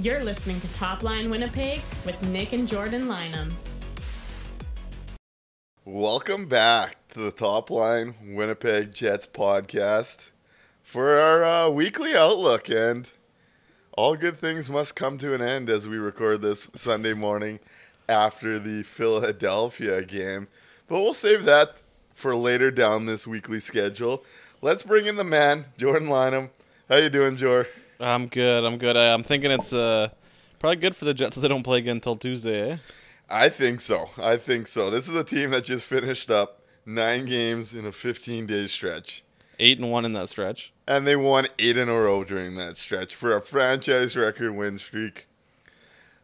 You're listening to Top Lyne Winnipeg with Nick and Jordan Lynham. Welcome back to the Top Lyne Winnipeg Jets podcast for our uh, weekly outlook. And all good things must come to an end as we record this Sunday morning after the Philadelphia game. But we'll save that for later down this weekly schedule. Let's bring in the man, Jordan Lynham. How you doing, Jor? I'm good. I'm good. I, I'm thinking it's uh, probably good for the Jets as they don't play again until Tuesday. Eh? I think so. I think so. This is a team that just finished up nine games in a 15 day stretch. Eight and one in that stretch. And they won eight in a row during that stretch for a franchise record win streak.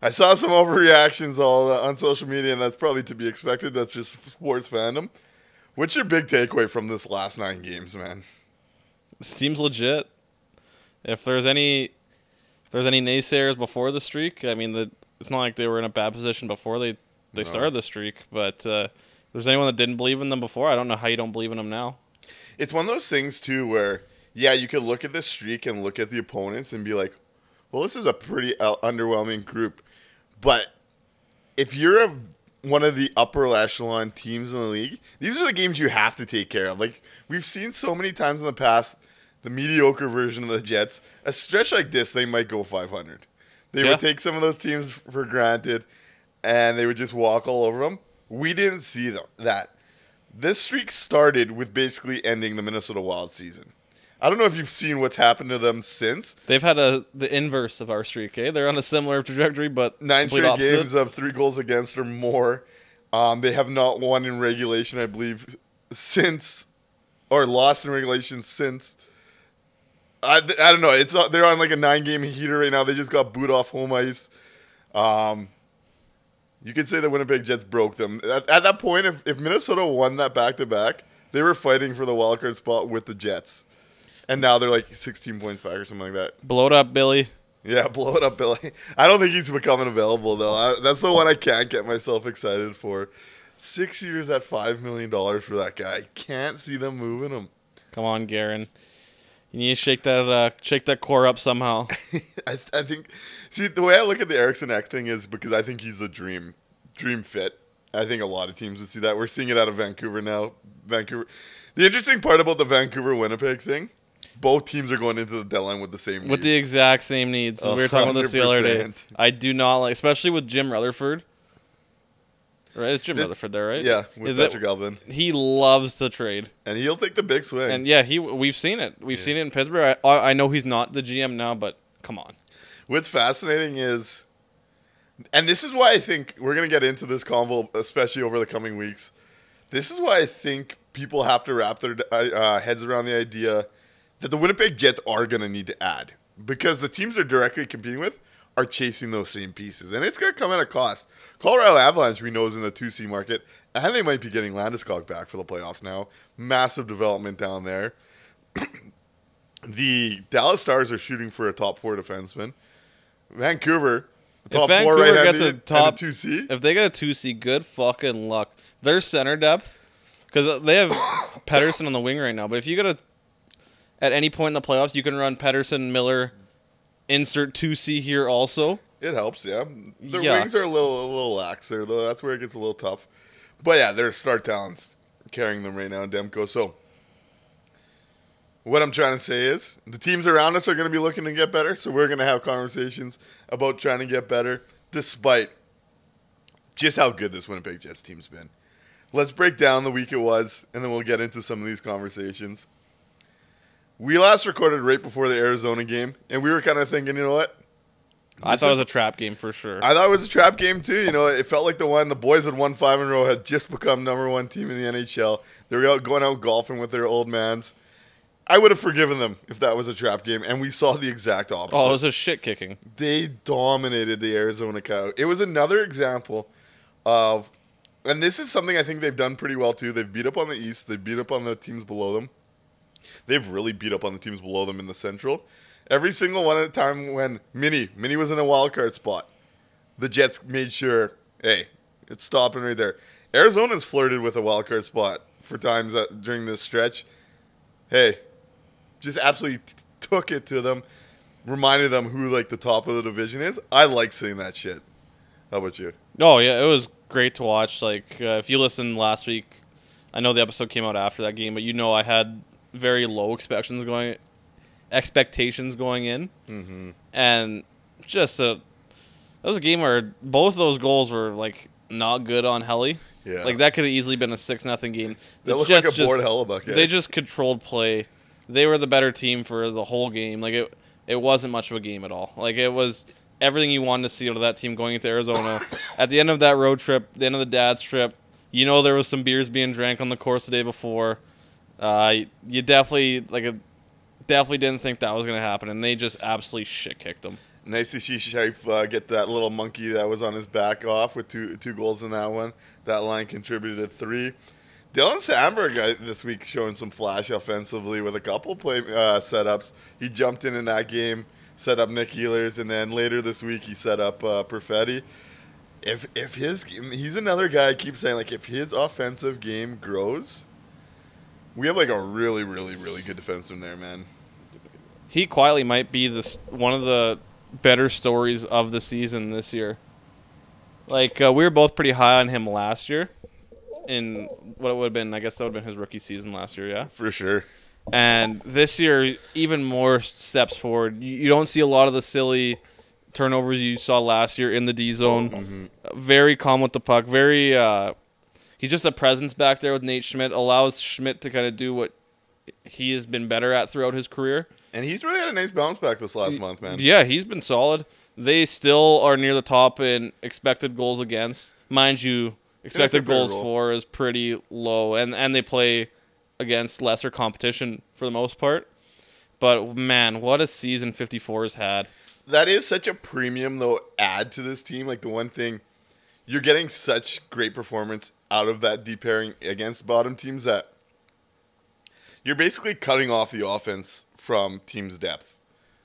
I saw some overreactions all uh, on social media, and that's probably to be expected. That's just sports fandom. What's your big takeaway from this last nine games, man? This team's legit. If there's any, if there's any naysayers before the streak, I mean, the, it's not like they were in a bad position before they they No. started the streak. But uh, if there's anyone that didn't believe in them before, I don't know how you don't believe in them now. It's one of those things too where yeah, you could look at this streak and look at the opponents and be like, well, this is a pretty uh, underwhelming group. But if you're a, one of the upper echelon teams in the league, these are the games you have to take care of. Like we've seen so many times in the past, the mediocre version of the Jets, a stretch like this, they might go 500. They Yeah. would take some of those teams for granted, and they would just walk all over them. We didn't see them, that. This streak started with basically ending the Minnesota Wild season. I don't know if you've seen what's happened to them since. They've had a the inverse of our streak. Eh? They're on a similar trajectory, but Nine straight opposite. games of three goals against or more. Um, they have not won in regulation, I believe, since, or lost in regulation since. I, I don't know. It's they're on like a nine game heater right now. They just got booed off home ice. Um, you could say the Winnipeg Jets broke them. At, at that point, if, if Minnesota won that back to back, they were fighting for the wild card spot with the Jets. And now they're like 16 points back or something like that. Blow it up, Billy. Yeah, blow it up, Billy. I don't think he's becoming available though. I, that's the one I can't get myself excited for. Six years at five million dollars for that guy. Can't see them moving him. Come on, Guerin. You need to shake that uh, shake that core up somehow. I, I think. See, the way I look at the Eriksson Ek thing is because I think he's a dream, dream fit. I think a lot of teams would see that. We're seeing it out of Vancouver now. Vancouver. The interesting part about the Vancouver Winnipeg thing, both teams are going into the deadline with the same. Right, it's Jim Rutherford there, right? yeah, with that- Patrik Allvin, He loves to trade, and he'll take the big swing. and yeah, he we've seen it. We've seen it in Pittsburgh. I, I know he's not the GM now, but come on. What's fascinating is, and this is why I think we're going to get into this convo, especially over the coming weeks. This is why I think people have to wrap their uh, heads around the idea that the Winnipeg Jets are going to need to add because the teams they're directly competing with are chasing those same pieces, and it's going to come at a cost. Colorado Avalanche, we know, is in the two C market, and they might be getting Landeskog back for the playoffs now. Massive development down there. the Dallas Stars are shooting for a top four defenseman. Vancouver, top four Vancouver right gets a top- two C. If they get a two C, good fucking luck. Their center depth, because they have Pettersson on the wing right now. But if you get a, at any point in the playoffs, you can run Pettersson, Miller, insert two C here also. It helps, yeah. Their Yeah. wings are a little a little lax there, though. That's where it gets a little tough. But yeah, their star talents carrying them right now in Demko. So what I'm trying to say is the teams around us are going to be looking to get better. So we're going to have conversations about trying to get better, despite just how good this Winnipeg Jets team's been. Let's break down the week it was, and then we'll get into some of these conversations. We last recorded right before the Arizona game, and we were kind of thinking, you know what? I thought it was a trap game for sure. I thought it was a trap game too. You know, it felt like the one the boys had won five in a row, had just become number one team in the NHL. They were out going out golfing with their old mans. I would have forgiven them if that was a trap game, and we saw the exact opposite. oh, it was a shit kicking. they dominated the Arizona Coyotes. It was another example of, and this is something I think they've done pretty well too. They've beat up on the East. They've beat up on the teams below them. They've really beat up on the teams below them in the Central. Every single one at a time when Mini Mini was in a wild card spot, the Jets made sure, hey, it's stopping right there. Arizona's flirted with a wild card spot for times that, during this stretch. Hey, just absolutely t- took it to them. reminded them who like the top of the division is. I like seeing that shit. How about you? Oh yeah, it was great to watch. Like uh, if you listened last week, I know the episode came out after that game, but you know I had very low expectations going, expectations going in, mm-hmm. and just a that was a game where both of those goals were like not good on Helly. Yeah. Like that could have easily been a six nothing game. That looked like a bored just- Hellebuyck. They just controlled play. They were the better team for the whole game. Like it, it wasn't much of a game at all. Like it was everything you wanted to see out of that team going into Arizona. at the end of that road trip, the end of the dad's trip, you know there was some beers being drank on the course the day before. Uh, you definitely like a, definitely didn't think that was gonna happen, and they just absolutely shit kicked them. Nice to see Shaif uh, get that little monkey that was on his back off with two two goals in that one. That line contributed three. Dylan Samberg uh, this week showing some flash offensively with a couple play uh, setups. He jumped in in that game, set up Nick Ehlers, and then later this week he set up uh, Perfetti. If if his he's another guy I keep saying like if his offensive game grows, we have like a really really really good defenseman there, man. he quietly might be this one of the better stories of the season this year. Like uh, we were both pretty high on him last year, in what it would have been. I guess that would have been his rookie season last year. Yeah, For sure. and this year even more steps forward. You, you don't see a lot of the silly turnovers you saw last year in the D zone. Very calm with the puck. Very. Uh, he's just a presence back there with Nate Schmidt. Allows Schmidt to kind of do what he has been better at throughout his career. And he's really had a nice bounce back this last month, man. Yeah, he's been solid. They still are near the top in expected goals against. Mind you, expected goals for is pretty low, and and they play against lesser competition for the most part. But man, what a season 54 has had. That is such a premium though add to this team. Like the one thing you're getting such great performance out of that deep pairing against bottom teams that you're basically cutting off the offense from teams' depth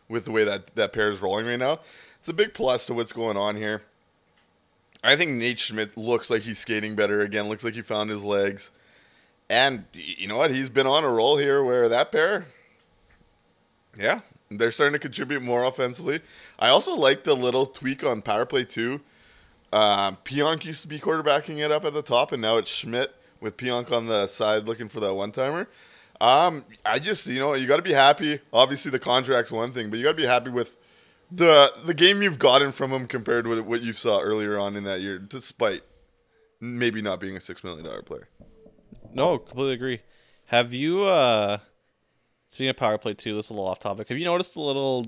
with the way that that pair is rolling right now. It's a big plus to what's going on here. I think Nate Schmidt looks like he's skating better again. Looks like he found his legs. And you know what? He's been on a roll here where that pair, yeah, they're starting to contribute more offensively. I also like the little tweak on power play too. Um, Pionk used to be quarterbacking it up at the top, and now it's Schmidt with Pionk on the side looking for that one timer. Um, I just you know you got to be happy. Obviously, the contract's one thing, but you got to be happy with the the game you've gotten from him compared with what you saw earlier on in that year, despite maybe not being a six million dollar player. No, completely agree. Have you uh speaking of power play too, this is a little off topic. Have you noticed the little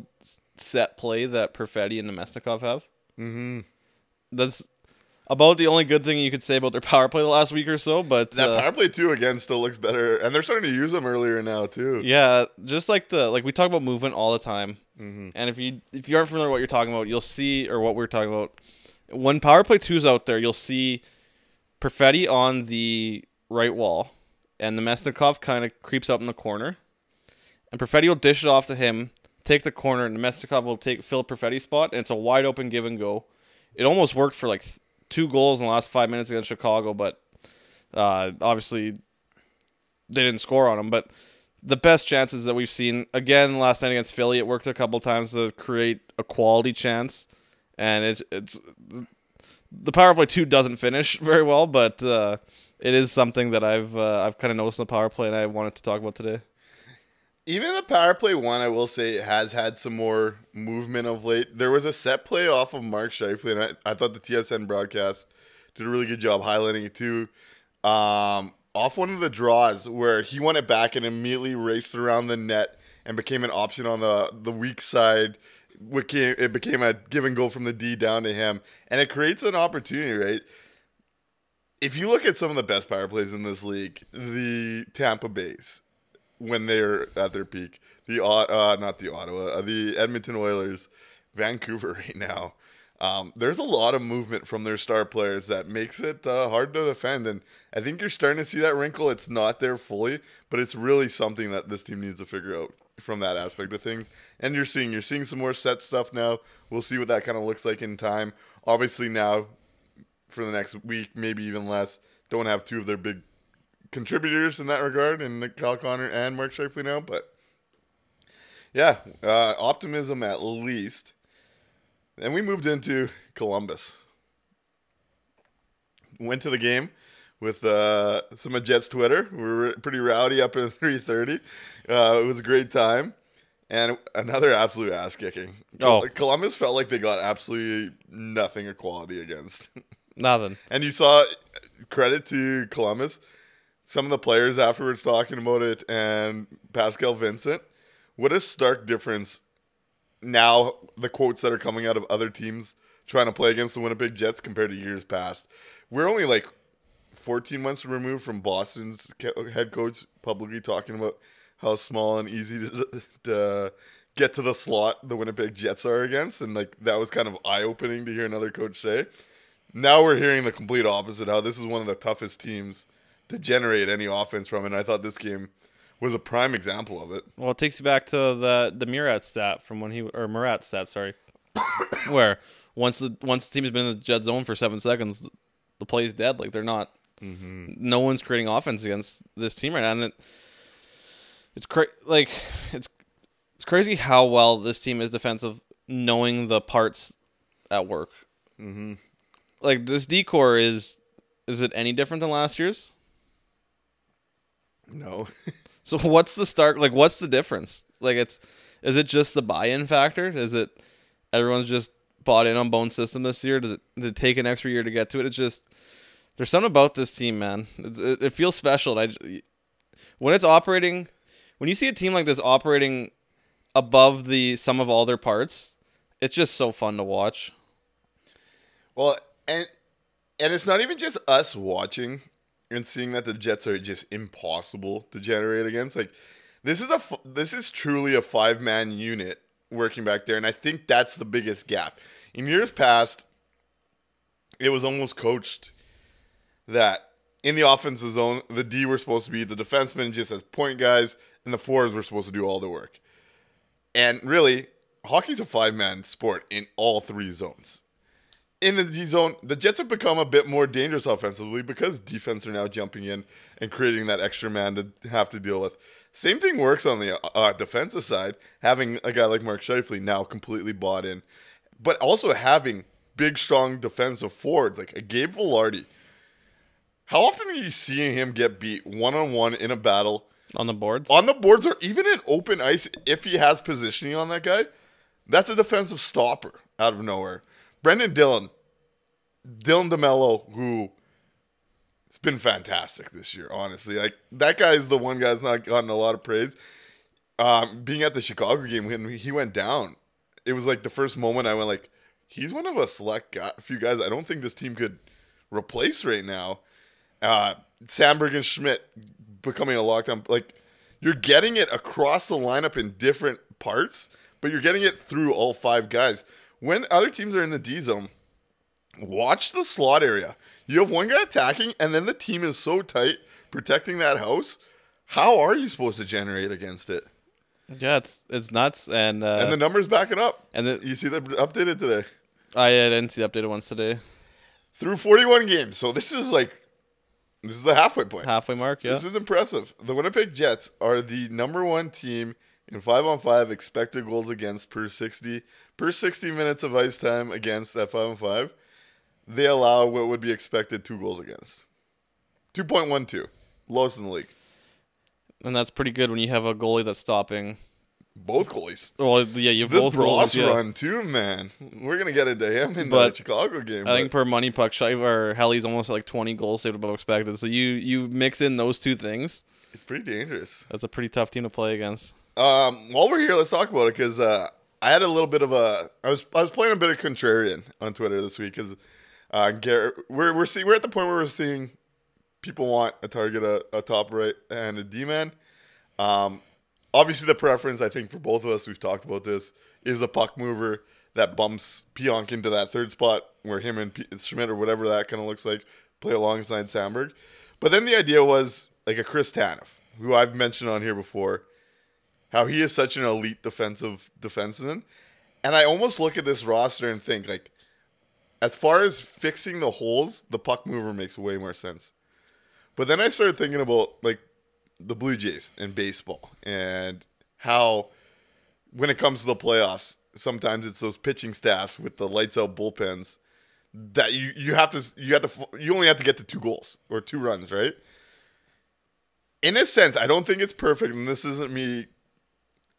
set play that Perfetti and Namestnikov have? Mm-hmm. That's about the only good thing you could say about their power play the last week or so, but That uh, power play two again still looks better, and they're starting to use them earlier now too. Yeah, just like the like we talk about movement all the time, Mm-hmm. and if you if you aren't familiar with what you're talking about, you'll see or what we're talking about when power play two's out there, you'll see Perfetti on the right wall, and Namestnikov kind of creeps up in the corner, and Perfetti will dish it off to him, take the corner, and Namestnikov will take fill Perfetti's spot, and it's a wide open give and go. It almost worked for like two goals in the last five minutes against Chicago, but uh, obviously they didn't score on them. But the best chances that we've seen again last night against Philly, it worked a couple times to create a quality chance, and it's it's the power play two doesn't finish very well, but uh, it is something that I've uh, I've kind of noticed in the power play, and I wanted to talk about today. Even the power play one, I will say, has had some more movement of late. There was a set play off of Mark Scheifele, and I, I thought the TSN broadcast did a really good job highlighting it too. Um, off one of the draws where he won it back and immediately raced around the net and became an option on the the weak side. It became a give and go from the D down to him, and it creates an opportunity, right? If you look at some of the best power plays in this league, the Tampa Bay's, when they're at their peak. The uh, not the Ottawa, uh, the Edmonton Oilers, Vancouver right now. Um, there's a lot of movement from their star players that makes it uh, hard to defend, and I think you're starting to see that wrinkle. It's not there fully, but it's really something that this team needs to figure out from that aspect of things. And you're seeing you're seeing some more set stuff now. We'll see what that kind of looks like in time. Obviously now, for the next week, maybe even less, don't have two of their big contributors in that regard, in Kyle Connor and Mark Scheifele now, but Yeah, uh, optimism at least. And we moved into Columbus. Went to the game with uh, some of Jets Twitter. We were pretty rowdy up at 3:30. Uh, it was a great time, and another absolute ass kicking. Oh. Columbus felt like they got absolutely nothing equality against. Nothing. And you saw credit to Columbus. Some of the players afterwards talking about it, and Pascal Vincent. What a stark difference now, the quotes that are coming out of other teams trying to play against the Winnipeg Jets compared to years past. We're only like 14 months removed from Boston's head coach publicly talking about how small and easy to, to get to the slot the Winnipeg Jets are against. And like that was kind of eye opening to hear another coach say. Now we're hearing the complete opposite. How this is one of the toughest teams to generate any offense from, and I thought this game was a prime example of it. Well, it takes you back to the the Murat stat from when he or Murat stat, sorry, where once the once the team has been in the jet zone for seven seconds, the play is dead. Like they're not. No one's creating offense against this team right now, and it, it's cra- like it's it's crazy how well this team is defensive, knowing the parts at work. Mm-hmm. Like this D corps is is it any different than last year's? No. So what's the start? Like, what's the difference? Like, it's is it just the buy-in factor? Is it everyone's just bought in on Bowness system this year? Does it, does it take an extra year to get to it? It's just there's something about this team, man. It's, it, it feels special. I when it's operating, when you see a team like this operating above the sum of all their parts, it's just so fun to watch. Well, and and it's not even just us watching and seeing that the Jets are just impossible to generate against. Like this is a this is truly a five man unit working back there, and I think that's the biggest gap. In years past, it was almost coached that in the offensive zone, the D were supposed to be the defensemen just as point guys, and the fours were supposed to do all the work. And really, hockey's a five man sport in all three zones in the D zone, the Jets have become a bit more dangerous offensively because defense are now jumping in and creating that extra man to have to deal with. Same thing works on the uh, defensive side, having a guy like Mark Scheifele now completely bought in, but also having big, strong defensive forwards like a Gabe Vilardi. How often are you seeing him get beat one on one in a battle On the boards, on the boards or even in open ice if he has positioning on that guy? That's a defensive stopper out of nowhere. Brenden Dillon, Dylan DeMelo, who it's been fantastic this year, honestly. Like that guy is the one guy's not gotten a lot of praise. Um, being at the Chicago game when he went down, it was like the first moment I went like, he's one of a select guy, few guys I don't think this team could replace right now. Uh, Samberg and Schmidt becoming a lockdown like you're getting it across the lineup in different parts, but you're getting it through all five guys. When other teams are in the D zone, watch the slot area. You have one guy attacking, and then the team is so tight protecting that house. How are you supposed to generate against it? yeah, it's it's nuts. And uh, And the numbers back it up. and the, You see that updated today I didn't see the updated ones today. through 41 games. So this is like this is the halfway point. Halfway mark, yeah. This is impressive. The Winnipeg Jets are the number one team in five on five expected goals against per 60 per 60 minutes of ice time against at five on five. They allow what would be expected two goals against. 2.12, lowest in the league. and that's pretty good when you have a goalie that's stopping. Both goalies. Well, yeah, you have This both Bros goalies. Yeah. run too, man. We're gonna get into him in But the Chicago game. I think per MoneyPuck, Shiver Helly's almost like 20 goals saved above expected. So you you mix in those two things, it's pretty dangerous. that's a pretty tough team to play against. Um, while we're here, let's talk about it because uh, I had a little bit of a. I was I was playing a bit of contrarian on Twitter this week because uh, Garrett, we're we're seeing we're at the point where we're seeing people want a target a, a top right and a D man. Um, obviously the preference I think for both of us we've talked about this is a puck mover that bumps Pionk into that third spot where him and P- Schmidt or whatever that kind of looks like play alongside Samberg. But then the idea was like a Chris Tanev, who I've mentioned on here before how he is such an elite defensive defenseman. And I almost look at this roster and think like as far as fixing the holes, the puck mover makes way more sense. But then I started thinking about like the Blue Jays and baseball and how when it comes to the playoffs, sometimes it's those pitching staffs with the lights out bullpens that you you have to you have to you only have to get to two goals or two runs, right? In a sense, I don't think it's perfect, and this isn't me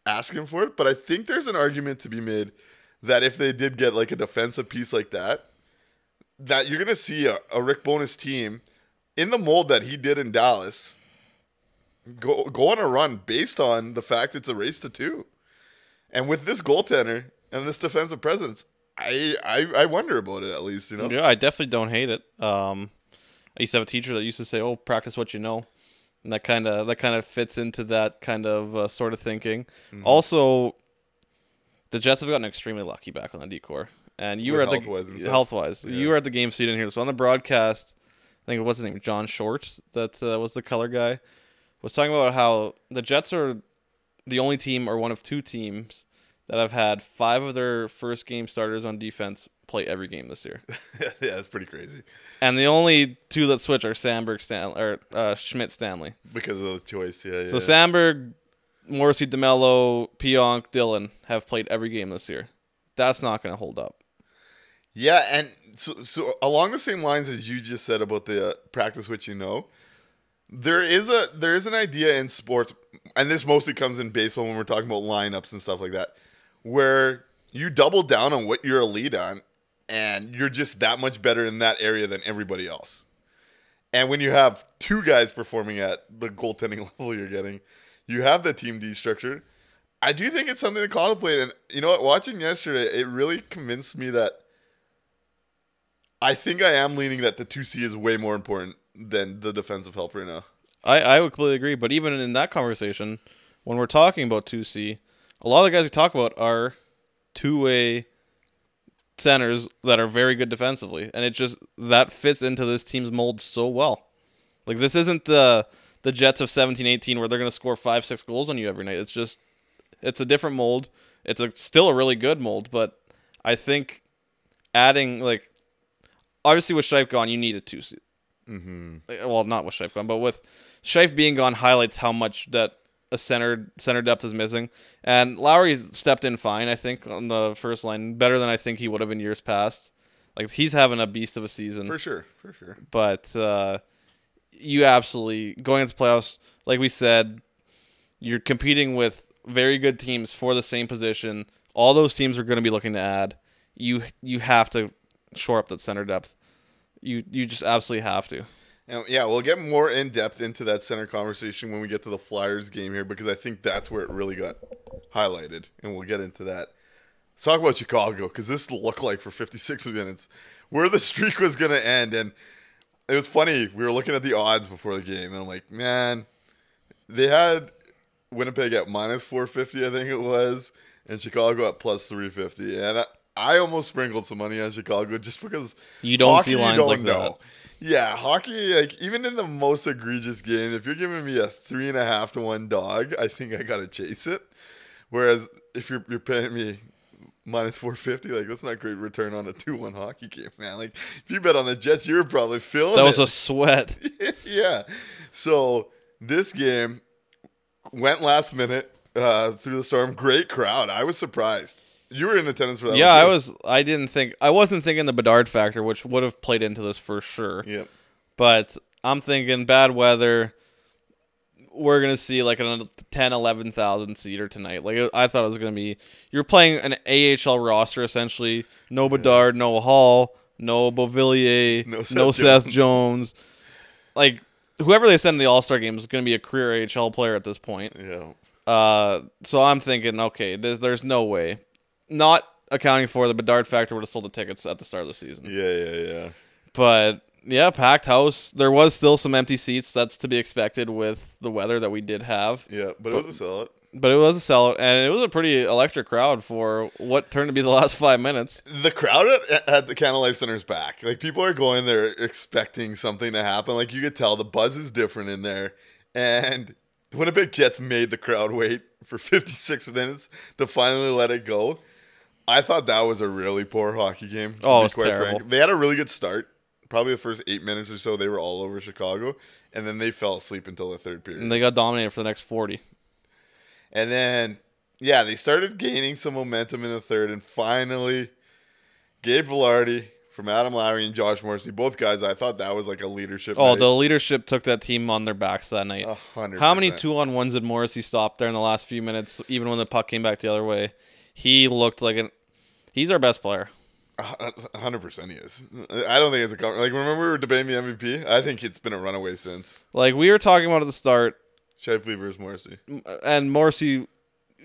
asking for it, but I think there's an argument to be made that if they did get like a defensive piece like that, that you're gonna see a, a Rick Bowness team in the mold that he did in Dallas go go on a run based on the fact it's a race to two. And with this goaltender and this defensive presence, I, I I wonder about it at least, you know. Yeah, I definitely don't hate it. Um, I used to have a teacher that used to say, "Oh, practice what you know," and that kind of that kind of fits into that kind of uh, sort of thinking. Mm-hmm. Also, the Jets have gotten extremely lucky back on the D corps, and you With were at health-wise the stuff. health wise. Yeah. You were at the game, so you didn't hear this. on the broadcast, I think what's his name, John Short, that uh, was the color guy, was talking about how the Jets are the only team or one of two teams that have had five of their first game starters on defense play every game this year. yeah, that's pretty crazy And the only two that switch are Samberg Stanley or uh, Schmidt Stanley. because of the choice. Yeah, yeah. So Samberg, Morrissey, DeMelo, Pionk, Dillon have played every game this year. That's not going to hold up. Yeah, and so, so along the same lines as you just said about the uh, practice which you know, there is a there is an idea in sports, and this mostly comes in baseball when we're talking about lineups and stuff like that, where you double down on what you're elite on, and you're just that much better in that area than everybody else. And when you have two guys performing at the goaltending level you're getting, you have the team D structure. I do think it's something to contemplate. And you know what? Watching yesterday, it really convinced me that I think I am leaning that the 2C is way more important than the defensive help right now. I, I would completely agree. But even in that conversation, when we're talking about 2C, a lot of the guys we talk about are two way centers that are very good defensively. And it just, that fits into this team's mold so well. Like, this isn't the. The Jets of 17 18, where they're going to score five, six goals on you every night. It's just, it's a different mold. It's a, still a really good mold, but I think adding, like, obviously with Shife gone, you need a two seat. Mm-hmm. Well, not with Shife gone, but with Shife being gone, highlights how much that a center center depth is missing. And Lowry stepped in fine, I think, on the first line, better than I think he would have in years past. Like he's having a beast of a season, For sure. For sure. but uh, you absolutely going into playoffs, like we said, you're competing with very good teams for the same position. All those teams are going to be looking to add. You you have to shore up that center depth. You you just absolutely have to. And yeah, we'll get more in depth into that center conversation when we get to the Flyers game here because I think that's where it really got highlighted, and we'll get into that. Let's talk about Chicago because this looked like for 56 minutes where the streak was going to end, and it was funny. We were looking at the odds before the game, and I'm like, man, they had Winnipeg at minus 450, I think it was, and Chicago at plus 350, and I, I almost sprinkled some money on Chicago just because You don't hockey, see lines like that. Yeah, hockey, like even in the most egregious game, if you're giving me a three and a half to one dog, I think I gotta chase it. Whereas if you're you're paying me minus four fifty, like that's not great return on a two one hockey game, man. Like if you bet on the Jets, you're probably feeling That was it. a sweat. yeah. So this game went last minute uh, through the storm. Great crowd. I was surprised. You were in attendance for that. yeah, one, I was. I didn't think. I wasn't thinking the Bedard factor, which would have played into this for sure. Yep. But I'm thinking bad weather. We're gonna see like a 10, 11,000 seater tonight. Like I thought it was gonna be. You're playing an AHL roster essentially. No Bedard, no Hall, no Beauvillier, No no Seth Seth, Jones. Jones. Like whoever they send in the All Star game is gonna be a career AHL player at this point. Yeah. Uh, so I'm thinking, okay, there's there's no way. Not accounting for the Bedard factor would have sold the tickets at the start of the season. Yeah. Yeah. Yeah. But yeah, packed house. There was still some empty seats. That's to be expected with the weather that we did have. Yeah. But it was a sellout. But it was a sellout, and it was a pretty electric crowd for what turned to be the last five minutes. the crowd at, at the Canada Life Center is back. Like people are going there expecting something to happen. Like you could tell the buzz is different in there. And when the Winnipeg Jets made the crowd wait for 56 minutes to finally let it go. I thought that was a really poor hockey game. Oh, it's terrible. They had a really good start. Probably the first eight minutes or so, they were all over Chicago, and then they fell asleep until the third period. And they got dominated for the next 40. And then yeah, they started gaining some momentum in the third, and finally, Gabe Vilardi from Adam Lowry and Josh Morrissey, both guys, I thought that was like a leadership. Oh, night. the leadership took that team on their backs that night. A hundred How many two on ones did Morrissey stop there in the last few minutes? Even when the puck came back the other way, he looked like an. He's our best player. Hundred percent, he is. I don't think it's a like. Remember we were debating the MVP. I think it's been a runaway since Like we were talking about at the start, Scheifele versus Morrissey. and Morrissey,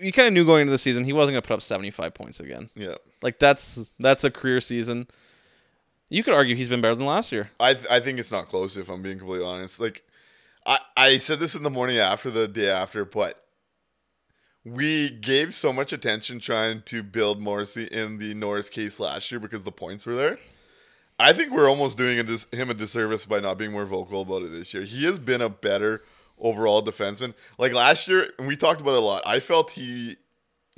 you kind of knew going into the season he wasn't going to put up seventy five points again. Yeah, Like that's that's a career season. You could argue he's been better than last year. I th- I think it's not close if I'm being completely honest. Like, I I said this in the morning after the day after, but we gave so much attention trying to build Morrissey in the Norris case last year because the points were there. I think we're almost doing a dis- him a disservice by not being more vocal about it this year. He has been a better overall defenseman. Like last year, and we talked about it a lot. I felt he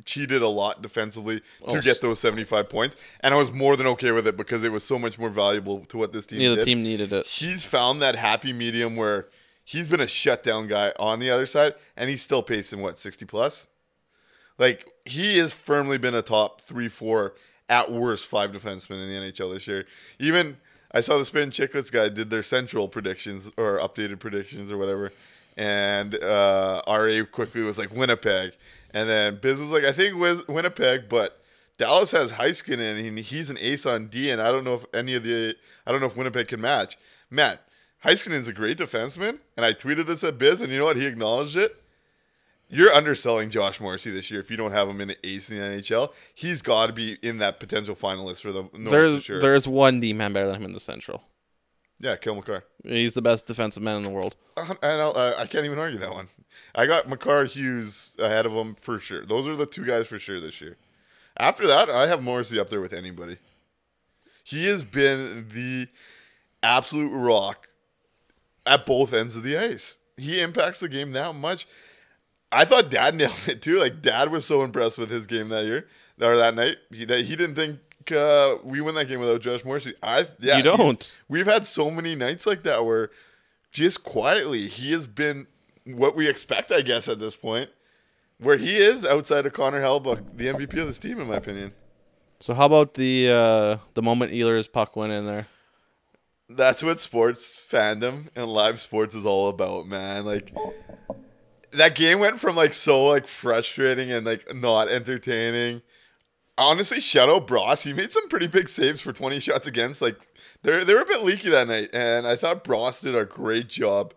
cheated a lot defensively to Oh, get those 75 points, and I was more than okay with it because it was so much more valuable to what this team Yeah, the did team needed it. he's found that happy medium where he's been a shutdown guy on the other side, and he's still pacing what sixty plus. Like he has firmly been a top three, four, at worst five defenseman in the NHL this year. Even I saw the Spittin' Chiclets guy did their central predictions or updated predictions or whatever, and uh, Ra quickly was like Winnipeg, and then Biz was like I think Wiz- Winnipeg, but Dallas has Heiskanen and he's an ace on D, and I don't know if any of the I don't know if Winnipeg can match. Matt Heiskanen's a great defenseman, and I tweeted this at Biz, and you know what? He acknowledged it. You're underselling Josh Morrissey this year if you don't have him in the ace in the NHL. He's got to be in that potential finalist for the North for There's sure. there's one D man better than him in the Central. yeah, Cale Makar. He's the best defensive man in the world. Uh, I'll, uh, I can't even argue that one. I got Makar Hughes ahead of him for sure. Those are the two guys for sure this year. After that, I have Morrissey up there with anybody. He has been the absolute rock at both ends of the ice. He impacts the game that much. I thought Dad nailed it too. Like Dad was so impressed with his game that year or that night. He that he didn't think uh, we win that game without Josh Morrissey. I yeah, You don't. We've had so many nights like that where just quietly he has been what we expect, I guess, at this point. Where he is outside of Connor Hellebuyck, the MVP of this team, in my opinion. So how about the uh, the moment Ehlers puck went in there? That's what sports fandom and live sports is all about, man. Like that game went from like so like frustrating and like not entertaining. Honestly, Shadow Bros. He made some pretty big saves for 20 shots against. Like they're they were a bit leaky that night, and I thought Bros did a great job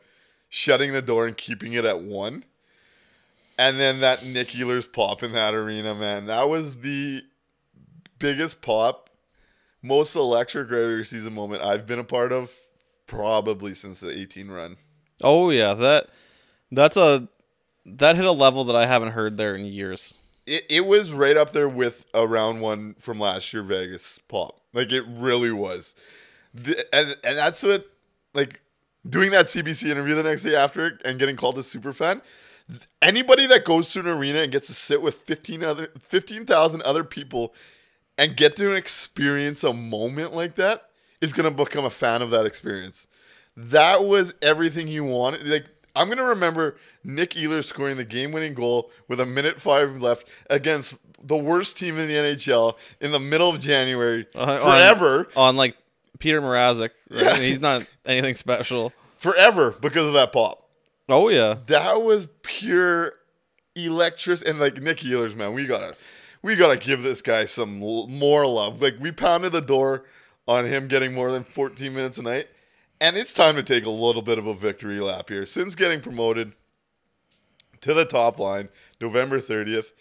shutting the door and keeping it at one. And then that Nick Ehlers pop in that arena, man. That was the biggest pop, most electric regular season moment I've been a part of probably since the 18 run. Oh yeah, that that's a that hit a level that I haven't heard there in years. It, it was right up there with a round one from last year Vegas pop. Like it really was. The, and and that's what like doing that CBC interview the next day after and getting called a super fan. Anybody that goes to an arena and gets to sit with 15 other 15,000 other people and get to experience a moment like that is going to become a fan of that experience. That was everything you wanted. Like I'm going to remember Nick Ehlers scoring the game-winning goal with a minute 5 left against the worst team in the NHL in the middle of January Uh, forever. on, on like Peter Mrazek. Right? Yeah. He's not anything special. forever because of that pop. Oh yeah, That was pure electric and like Nick Ehlers, man. We gotta, we gotta give this guy some l- more love. Like we pounded the door on him getting more than 14 minutes a night, and it's time to take a little bit of a victory lap here. Since getting promoted to the top line, November 30th,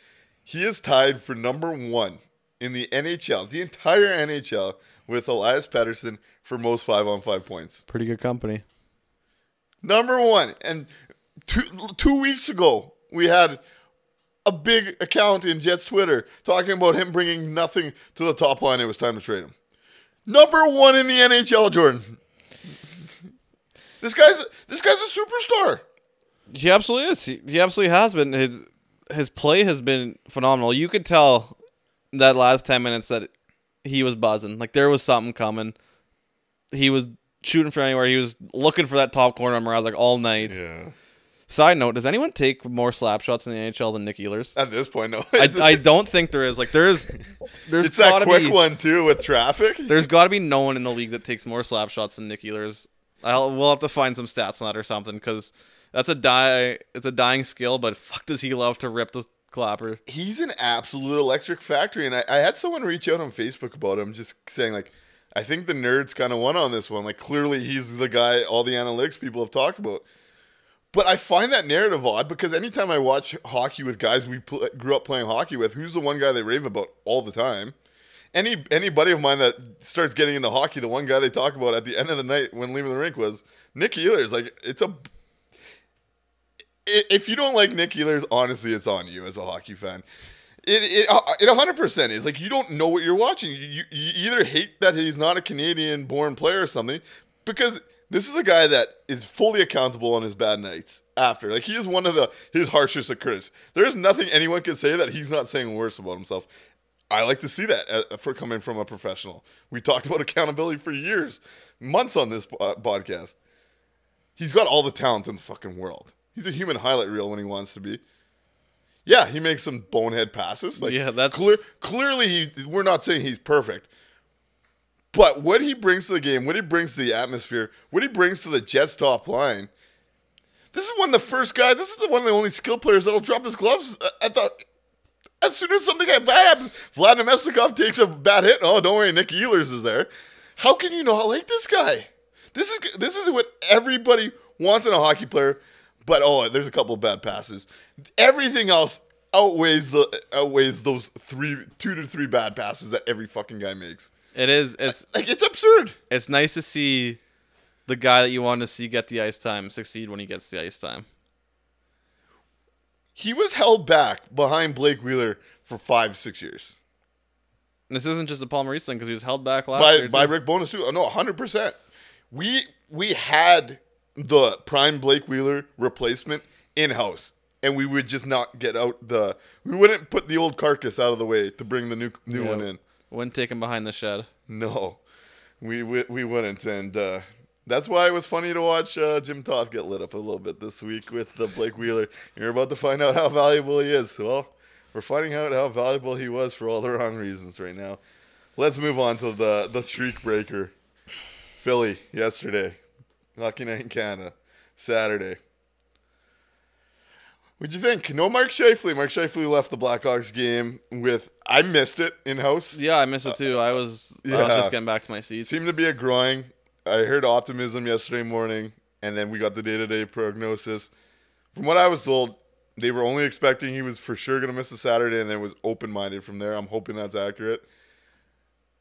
he is tied for number one in the NHL, the entire NHL, with Elias Pettersson for most five-on-five points. pretty good company. Number one. And two two weeks ago, we had a big account in Jets Twitter talking about him bringing nothing to the top line. It was time to trade him. Number one in the NHL, Jordan. This guy's this guy's a superstar. He absolutely is. He, he absolutely has been. His his play has been phenomenal. You could tell that last ten minutes that he was buzzing. Like there was something coming. He was shooting for anywhere. He was looking for that top corner. I was like all night. Yeah. Side note: Does anyone take more slap shots in the NHL than Nick Ehlers? At this point, no. I, I don't think there is. Like there is. There's it's that quick be, one too with traffic. There's got to be no one in the league that takes more slap shots than Nick Ehlers. I'll we'll have to find some stats on that or something because that's a die. It's a dying skill, but fuck does he love to rip the clapper. He's an absolute electric factory, and I, I had someone reach out on Facebook about him, just saying like, I think the nerds kind of won on this one. Like clearly, he's the guy all the analytics people have talked about. But I find that narrative odd because anytime I watch hockey with guys we grew up playing hockey with, who's the one guy they rave about all the time? Any any buddy of mine that starts getting into hockey, the one guy they talk about at the end of the night when leaving the rink was Nick Ehlers. Like it's a if you don't like Nick Ehlers, honestly, it's on you as a hockey fan. It it uh, it hundred percent is like you don't know what you're watching. You, you you either hate that he's not a Canadian born player or something, because this is a guy that is fully accountable on his bad nights after. Like he is one of the his harshest of critics. There is nothing anyone can say that he's not saying worse about himself. I like to see that uh, for coming from a professional. We talked about accountability for years, months on this uh, podcast. He's got all the talent in the fucking world. He's a human highlight reel when he wants to be. Yeah, he makes some bonehead passes. Like, Yeah, that's- clear. Clearly, he. We're not saying he's perfect, but what he brings to the game, what he brings to the atmosphere, what he brings to the Jets top line. This is one of the first guys. This is the one of the only skill players that'll drop his gloves at the as soon as something bad happens, Vladimir Namestnikov takes a bad hit. Oh, don't worry, Nick Ehlers is there. How can you not like this guy? This is this is what everybody wants in a hockey player. But oh, there's a couple of bad passes. Everything else outweighs the outweighs those three, two to three bad passes that every fucking guy makes. It is. It's Like it's absurd. it's nice to see the guy that you want to see get the ice time succeed when he gets the ice time. He was held back behind Blake Wheeler for five, six years And this isn't just a Paul Maurice thing because he was held back last by year. by too. Rick Bowness too. Oh, no, hundred percent. We we had the prime Blake Wheeler replacement in house, and we would just not get out the. We wouldn't put the old carcass out of the way to bring the new new Yeah. one in. Wouldn't take him behind the shed. No, we we, we wouldn't, and uh, that's why it was funny to watch uh, Jim Toth get lit up a little bit this week with the Blake Wheeler. You're about to find out how valuable he is. Well, we're finding out how valuable he was for all the wrong reasons right now. Let's move on to the the streak breaker. Philly yesterday, Hockey Night in Canada, Saturday. What'd you think? No Mark Scheifele. Mark Scheifele left the Blackhawks game with I missed it in house. Yeah, I missed it too. I was yeah. I was just getting back to my seats. Seemed to be a growing. I heard optimism yesterday morning, and then we got the day to day prognosis. From what I was told, they were only expecting he was for sure going to miss the Saturday, and then was open minded from there. I'm hoping that's accurate.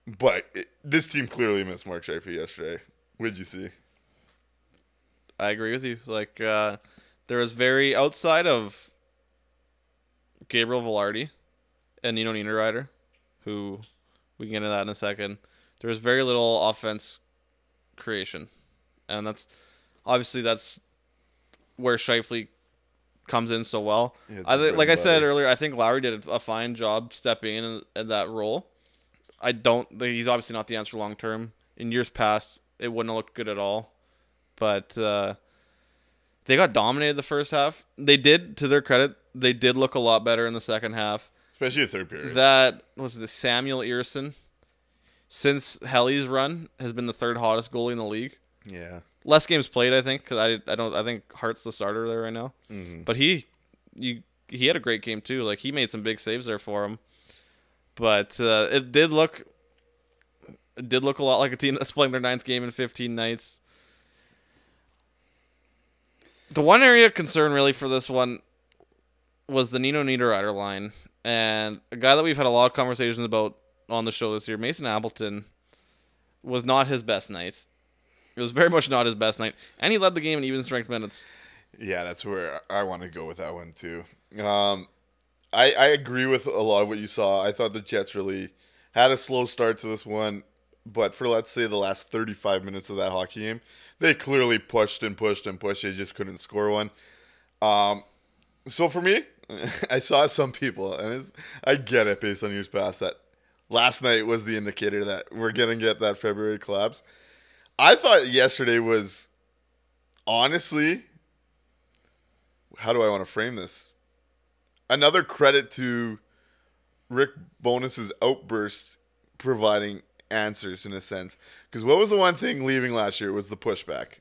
But it, this team clearly missed Mark Scheifele yesterday. What'd you see? I agree with you. Like uh, there was very outside of Gabriel Vilardi and Nino Niederreiter, who we can get into that in a second. There was very little offense creation, and that's obviously that's where Scheifele comes in so well. Yeah, I bread like I said earlier, I think Lowry did a fine job stepping in in that role. I don't. He's obviously not the answer long term. In years past, it wouldn't have looked good at all. But uh, they got dominated the first half. They did, to their credit, they did look a lot better in the second half. Especially the third period. That was the Samuel Ersson. Since Helly's run, has been the third hottest goalie in the league. yeah. Less games played, I think, because I, I don't I think Hart's the starter there right now. Mm-hmm. But he, you he had a great game too. Like he made some big saves there for him. But uh, it did look, it did look a lot like a team that's playing their ninth game in 15 nights. The one area of concern really for this one was the Nino Niederreiter line, and a guy that we've had a lot of conversations about on the show this year, Mason Appleton, was not his best night. It was very much not his best night, and he led the game in even strength minutes. Yeah, that's where I want to go with that one too. Um, I I agree with a lot of what you saw. I thought the Jets really had a slow start to this one, but for let's say the last 35 minutes of that hockey game, they clearly pushed and pushed and pushed. They just couldn't score one. Um, so for me, I saw some people, and I get it based on years past that last night was the indicator that we're gonna get that February collapse. I thought yesterday was honestly how do I want to frame this? Another credit to Rick Bowness's outburst providing answers in a sense. Because what was the one thing leaving last year was the pushback.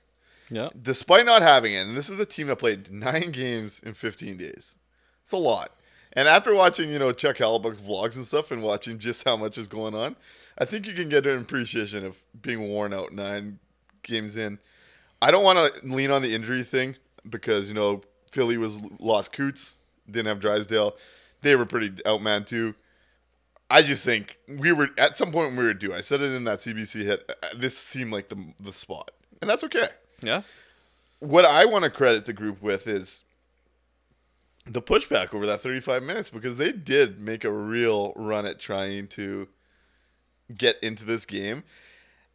Yeah. Despite not having it, and this is a team that played nine games in 15 days. It's a lot. And after watching, you know, Chuck Hellebuyck's vlogs and stuff and watching just how much is going on, I think you can get an appreciation of being worn out nine games in. I don't want to lean on the injury thing because, you know, Philly was lost Coots, didn't have Drysdale. They were pretty outmanned too. I just think we were at some point we were due. I said it in that CBC hit. uh, This seemed like the the spot, and that's okay. Yeah. What I want to credit the group with is the pushback over that 35 minutes because they did make a real run at trying to get into this game.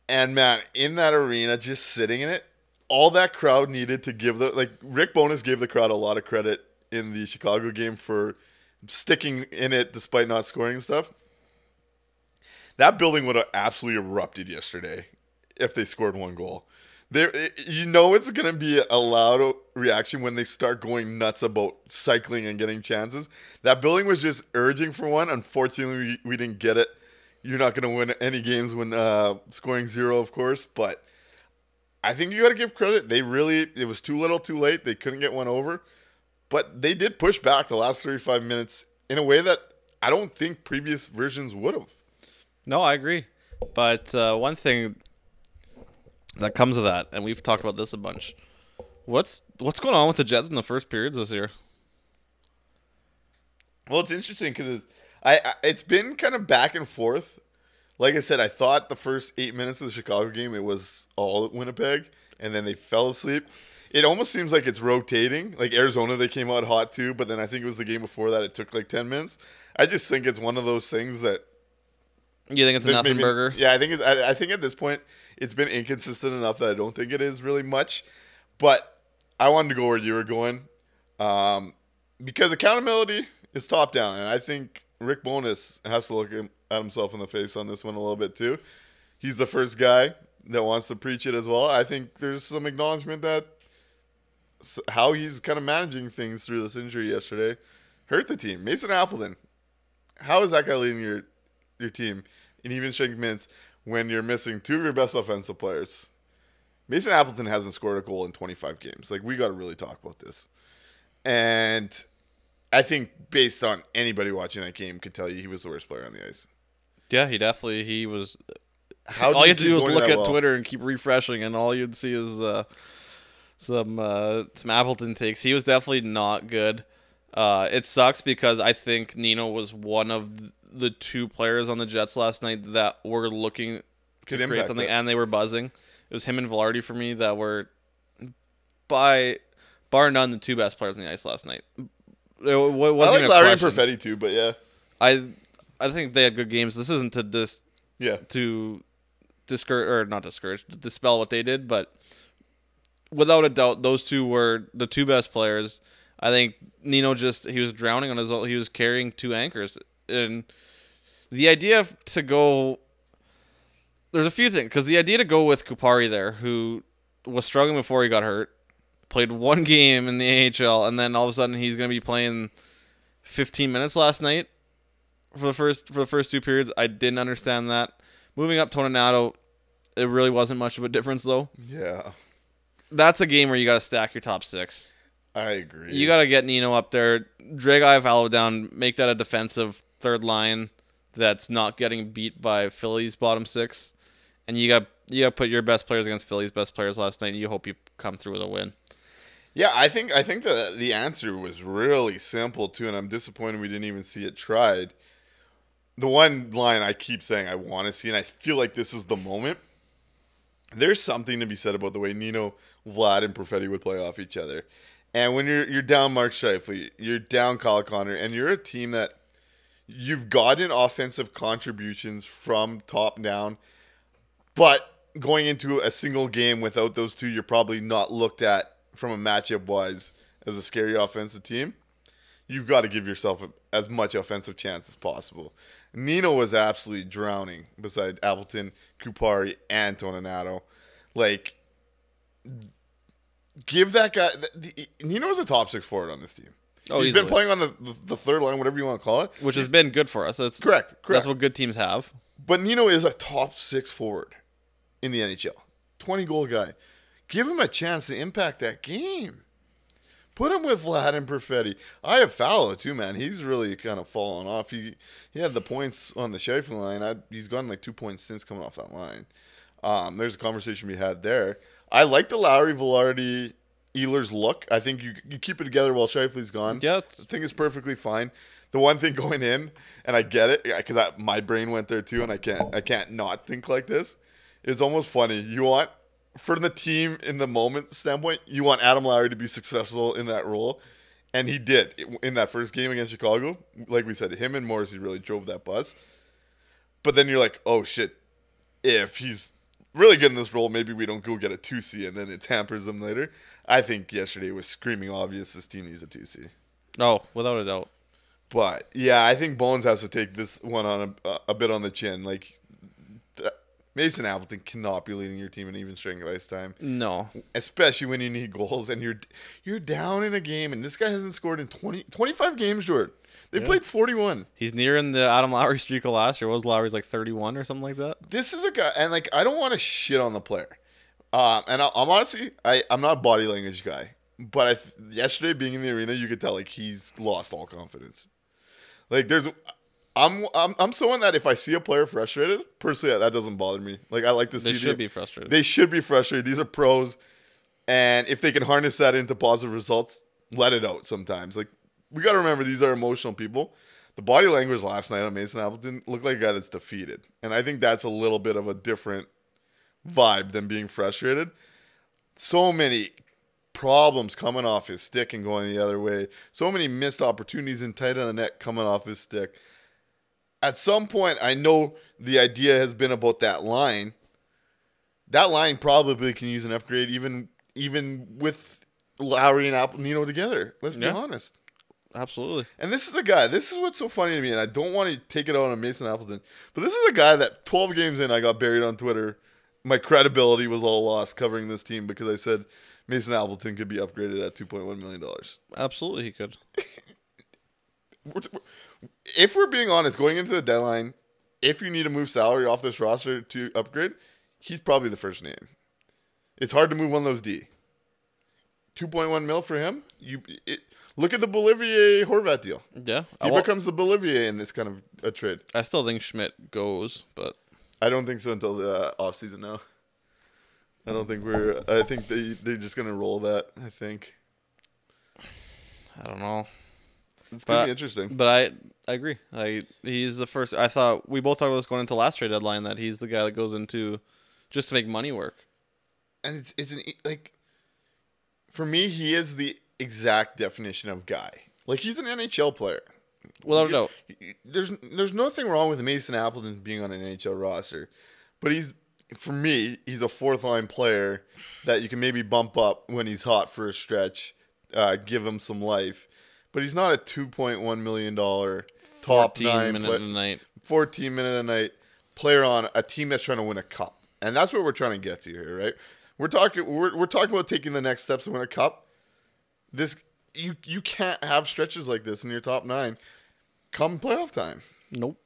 And man, in that arena, just sitting in it, all that crowd needed to give the like Rick Bowness gave the crowd a lot of credit in the Chicago game for sticking in it despite not scoring and stuff. That building would have absolutely erupted yesterday if they scored one goal. There, you know, it's going to be a loud reaction when they start going nuts about cycling and getting chances. That building was just urging for one. Unfortunately, we, we didn't get it. You're not going to win any games when uh, scoring zero, of course, but I think you got to give credit. They really, it was too little, too late. They couldn't get one over, but they did push back the last 35 minutes in a way that I don't think previous versions would have. No, I agree. But uh, one thing that comes of that, and we've talked about this a bunch. What's what's going on with the Jets in the first periods this year? Well, it's interesting because it's, I, I it's been kind of back and forth. Like I said, I thought the first eight minutes of the Chicago game it was all Winnipeg, and then they fell asleep. It almost seems like it's rotating. Like Arizona, they came out hot too, but then I think it was the game before that. It took like ten minutes. I just think it's one of those things that You think it's a nothing maybe- burger? Yeah, I think it's, I, I think at this point it's been inconsistent enough that I don't think it is really much. But I wanted to go where you were going, um, because accountability is top down, and I think Rick Bowness has to look at himself in the face on this one a little bit too. He's the first guy that wants to preach it as well. I think there's some acknowledgement that how he's kind of managing things through this injury yesterday hurt the team. Mason Appleton, how is that guy leading your your team And even strength minutes when you're missing two of your best offensive players? Mason Appleton hasn't scored a goal in 25 games. Like we got to really talk about this. And I think based on anybody watching that game could tell you he was the worst player on the ice. Yeah, he definitely he was. How all you have do to do is look at well? Twitter and keep refreshing, and all you'd see is uh, some uh, some Appleton takes. He was definitely not good. Uh, it sucks because I think Nino was one of the two players on the Jets last night that were looking to Could create something, it. and they were buzzing. It was him and Vilardi for me that were by bar none the two best players on the ice last night. It wasn't I like Larry and. Perfetti too, but yeah, I I think they had good games. This isn't to dis yeah. to discourage or not discourage to dispel what they did, but without a doubt, those two were the two best players. I think Nino just he was drowning on his own. He was carrying two anchors, and the idea to go. There's a few things because the idea to go with Kupari there, who was struggling before he got hurt, played one game in the AHL, and then all of a sudden he's going to be playing 15 minutes last night for the first for the first two periods. I didn't understand that. Moving up Toninato, it really wasn't much of a difference though. Yeah, That's a game where you got to stack your top six. I agree. You got to get Nino up there, drag Ivallo down, make that a defensive third line that's not getting beat by Philly's bottom six, and you got you got to put your best players against Philly's best players last night. and You hope you come through with a win. Yeah, I think I think that the answer was really simple too, and I'm disappointed we didn't even see it tried. The one line I keep saying I want to see, and I feel like this is the moment. There's something to be said about the way Nino, Vlad, and Perfetti would play off each other. And when you're you're down Mark Scheifele, you're down Kyle Connor, and you're a team that you've gotten offensive contributions from top down, but going into a single game without those two, you're probably not looked at from a matchup wise as a scary offensive team. You've got to give yourself as much offensive chance as possible. Nino was absolutely drowning beside Appleton, Kupari, and Toninato. Like, give that guy. The, the, Nino's a top six forward on this team. Oh, he's been playing on the, the, the third line, whatever you want to call it. which has been good for us. That's Correct, correct. That's what good teams have. But Nino is a top six forward in the NHL. 20 goal guy. Give him a chance to impact that game. Put him with Vlad and Perfetti. I have Fallow too, man. He's really kind of fallen off. He he had the points on the Scheifele line. I, he's gotten like two points since coming off that line. Um, there's a conversation we had there. I like the Lowry, Vilardi, Ehlers look. I think you you keep it together while Scheifele's gone. Yeah, I think it's perfectly fine. The one thing going in, and I get it because my brain went there too, and I can't I can't not think like this. It's almost funny. You want for the team in the moment standpoint, you want Adam Lowry to be successful in that role, and he did in that first game against Chicago. Like we said, him and Morrissey really drove that bus. But then you're like, oh shit, if he's really good in this role, maybe we don't go get a two C, and then it tampers them later. I think yesterday was screaming obvious. This team needs a two C. No, without a doubt. But yeah, I think Bones has to take this one on a, a bit on the chin. Like Mason Appleton cannot be leading your team in even strength ice time, No, especially when you need goals and you're you're down in a game and this guy hasn't scored in 20, 25 games. Jordan, they played forty one. he's nearing the Adam Lowry streak of last year. What was Lowry's like thirty-one or something like that? This is a guy, and like I don't want to shit on the player. Um, and I, I'm honestly, I I'm not a body language guy, but I th- yesterday being in the arena, you could tell like he's lost all confidence. Like there's, I'm I'm I'm someone that if I see a player frustrated, personally that doesn't bother me. Like I like to see They should the- be frustrated. They should be frustrated. These are pros, and if they can harness that into positive results, let it out. Sometimes, like we got to remember, these are emotional people. The body language last night on Mason Appleton looked like a guy that's defeated, and I think that's a little bit of a different vibe than being frustrated. So many problems coming off his stick and going the other way. So many missed opportunities and tight on the net coming off his stick. At some point, I know the idea has been about that line. That line probably can use an upgrade, even even with Lowry and Apple Nino together. Let's be honest. Absolutely. And this is a guy. This is what's so funny to me, and I don't want to take it out on Mason Appleton, but this is a guy that 12 games in, I got buried on Twitter. My credibility was all lost covering this team because I said Mason Appleton could be upgraded at 2.1 million dollars. Absolutely, he could. If we're being honest, going into the deadline, if you need to move salary off this roster to upgrade, he's probably the first name. It's hard to move one of those D. 2.1 mil for him. You it, look at the Beauvillier Horvat deal. Yeah. He Well, becomes the Beauvillier in this kind of a trade. I still think Schmidt goes, but I don't think so until the uh, off season now. I don't think we're. I think they they're just gonna roll that. I think I don't know. it's gonna But- be interesting. But I I agree. I he's the first. I thought we both thought about this going into last trade deadline that he's the guy that goes into just to make money work. And it's it's an like for me, he is the exact definition of guy. Like he's an NHL player. Without a doubt. There's there's nothing wrong with Mason Appleton being on an NHL roster, but he's for me he's a fourth line player that you can maybe bump up when he's hot for a stretch, uh, give him some life, but he's not a two point one million dollar top 14 nine minute pla- a night. 14 minute a night player on a team that's trying to win a cup. And that's what we're trying to get to here, right? We're talking we're, we're talking about taking the next steps to win a cup. This you you can't have stretches like this in your top 9 come playoff time. Nope.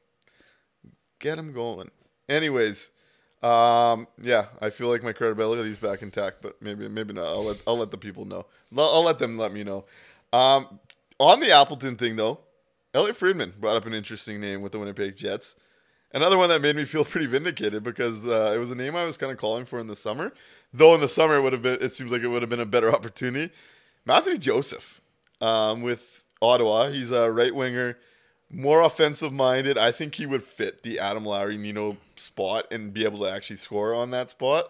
Get them going. Anyways, um, yeah, I feel like my credibility is back intact, but maybe maybe not. I'll let I'll let the people know. I'll I'll let them let me know. Um, on the Appleton thing though, Elliot Friedman brought up an interesting name with the Winnipeg Jets. Another one that made me feel pretty vindicated because uh, it was a name I was kind of calling for in the summer. Though in the summer it would have been, it seems like it would have been a better opportunity. Mathieu Joseph um, with Ottawa. He's a right winger, more offensive minded. I think he would fit the Adam Lowry Nino spot and be able to actually score on that spot.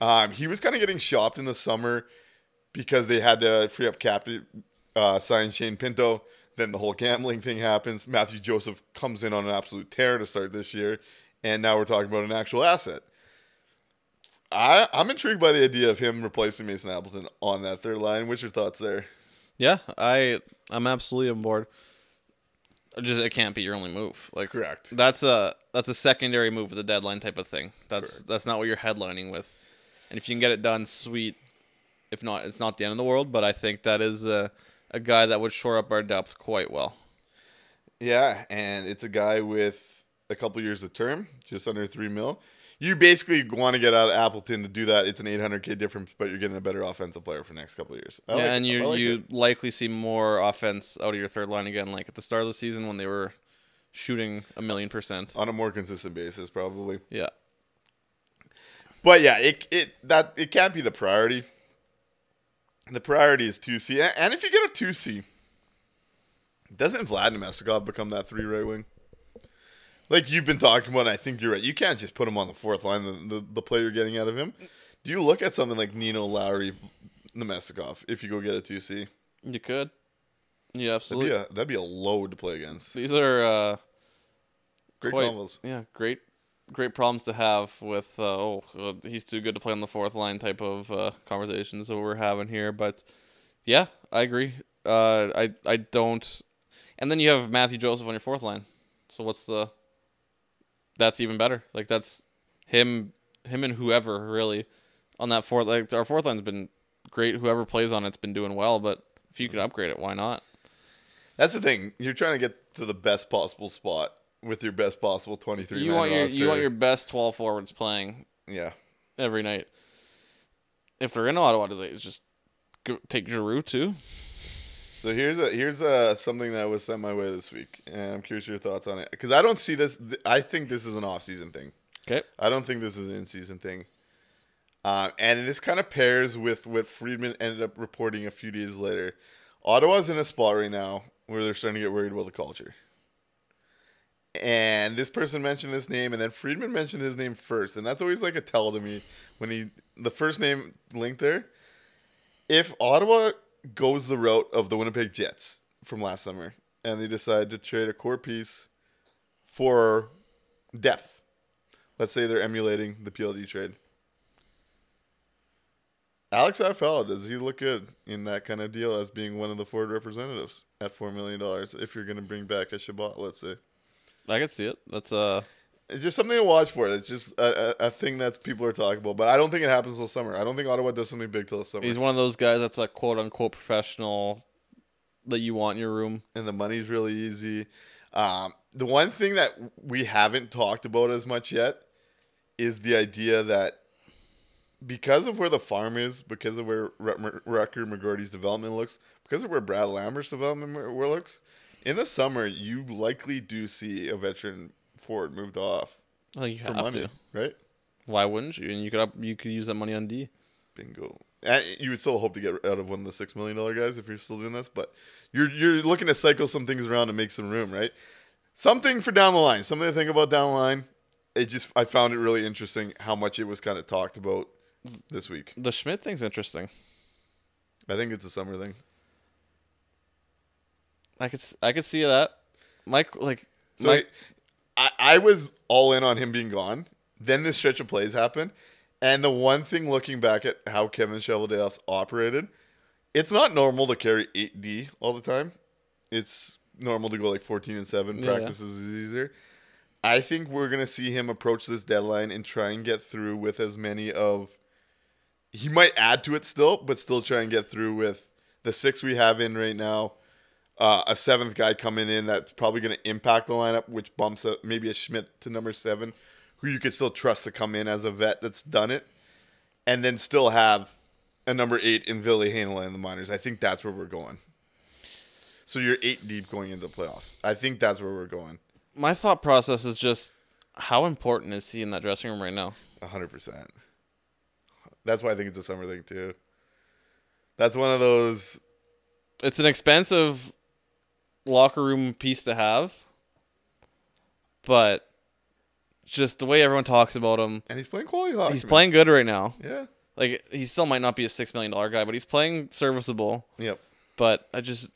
Um, he was kind of getting shopped in the summer because they had to free up cap to uh, sign Shane Pinto. Then the whole gambling thing happens. Mathieu Joseph comes in on an absolute tear to start this year, and now we're talking about an actual asset. I, I'm intrigued by the idea of him replacing Mason Appleton on that third line. What's your thoughts there? Yeah, I I'm absolutely on board. Just it can't be your only move. Like Correct. That's a that's a secondary move with a deadline type of thing. That's that's not what you're headlining with. And if you can get it done, sweet. if not, it's not the end of the world. But I think that is a, a guy that would shore up our depth quite well. Yeah, and it's a guy with a couple years of term, just under three mil. You basically want to get out of Appleton to do that. It's an 800k difference, but you're getting a better offensive player for the next couple of years. I yeah, like and it. You like you it. likely see more offense out of your third line again, like at the start of the season when they were shooting a million percent. on a more consistent basis, probably. Yeah, But yeah, it it that it can't be the priority. The priority is two C, and if you get a two C, doesn't Vlad Namestnikov become that three right wing? Like you've been talking about, and I think you're right. You can't just put him on the fourth line. The, the the play you're getting out of him. Do you look at something like Nino Lowry, Namestnikov if you go get a two C? you could. Yeah, That'd absolutely. be a that'd be a load to play against. These are uh, Great quite combos. yeah great great problems to have with uh, oh he's too good to play on the fourth line type of uh, conversations that we're having here. But yeah, I agree. Uh, I I don't. And then you have Mathieu Joseph on your fourth line. So what's the? That's even better. Like that's him him and whoever really on that fourth. Like our fourth line's been great. Whoever plays on it's been doing well. But if you could upgrade it, why not? That's the thing. You're trying to get to the best possible spot with your best possible 23 You want your roster. you want your best twelve forwards playing yeah. every night. If they're in Ottawa, do they just go, take Giroux too? So here's a here's a something that was sent my way this week, and I'm curious your thoughts on it because I don't see this. th- I think this is an off season thing. Okay. I don't think this is an in season thing. Um, and this kind of pairs with what Friedman ended up reporting a few days later. Ottawa's in a spot right now where they're starting to get worried about the culture. And this person mentioned this name, and then Friedman mentioned his name first, and that's always like a tell to me when he the first name linked there. If Ottawa goes the route of the Winnipeg Jets from last summer, and they decide to trade a core piece for depth, let's say they're emulating the PLD trade. Alex Afella, does he look good in that kind of deal as being one of the Ford representatives at four million dollars? If you're going to bring back a Chabot, let's say, I can see it. That's uh it's just something to watch for. It's just a, a, a thing that people are talking about, but I don't think it happens till summer. I don't think Ottawa does something big till the summer, he's one of those guys that's a quote unquote professional that you want in your room. and the money's really easy. Um, the one thing that we haven't talked about as much yet is the idea that because of where the farm is, because of where Ru- Rutger McGroarty's development looks, because of where Brad Lambert's development where looks, in the summer you likely do see a veteran moved off I think you for have money, to. right? Why wouldn't you? And you could up, you could use that money on D. Bingo. And you would still hope to get out of one of the six million dollar guys if you're still doing this, but you're you're looking to cycle some things around and make some room, right? Something for down the line, something to think about down the line. It just I found it really interesting how much it was kind of talked about this week. The Schmidt thing's interesting. I think it's a summer thing. I could I could see that. Mike like So Mike I, I was all in on him being gone. Then this stretch of plays happened. And the one thing looking back at how Kevin Cheveldayoff's operated, it's not normal to carry 8D all the time. It's normal to go like 14 and 7. Yeah. Practices is easier. I think we're going to see him approach this deadline and try and get through with as many of. He might add to it still, but still try and get through with the six we have in right now uh, a seventh guy coming in that's probably going to impact the lineup, which bumps a, maybe a Schmidt to number seven, who you could still trust to come in as a vet that's done it, and then still have a number eight in Ville Heinola in the minors. I think that's where we're going. So you're eight deep going into the playoffs. I think that's where we're going. my thought process is just how important is he in that dressing room right now? hundred percent. That's why I think it's a summer thing too. That's one of those. It's an expensive locker room piece to have, but just the way everyone talks about him, And he's playing quality hockey. he's man. playing good right now. Yeah. Like he still might not be a six million dollar guy, but he's playing serviceable. Yep. But I just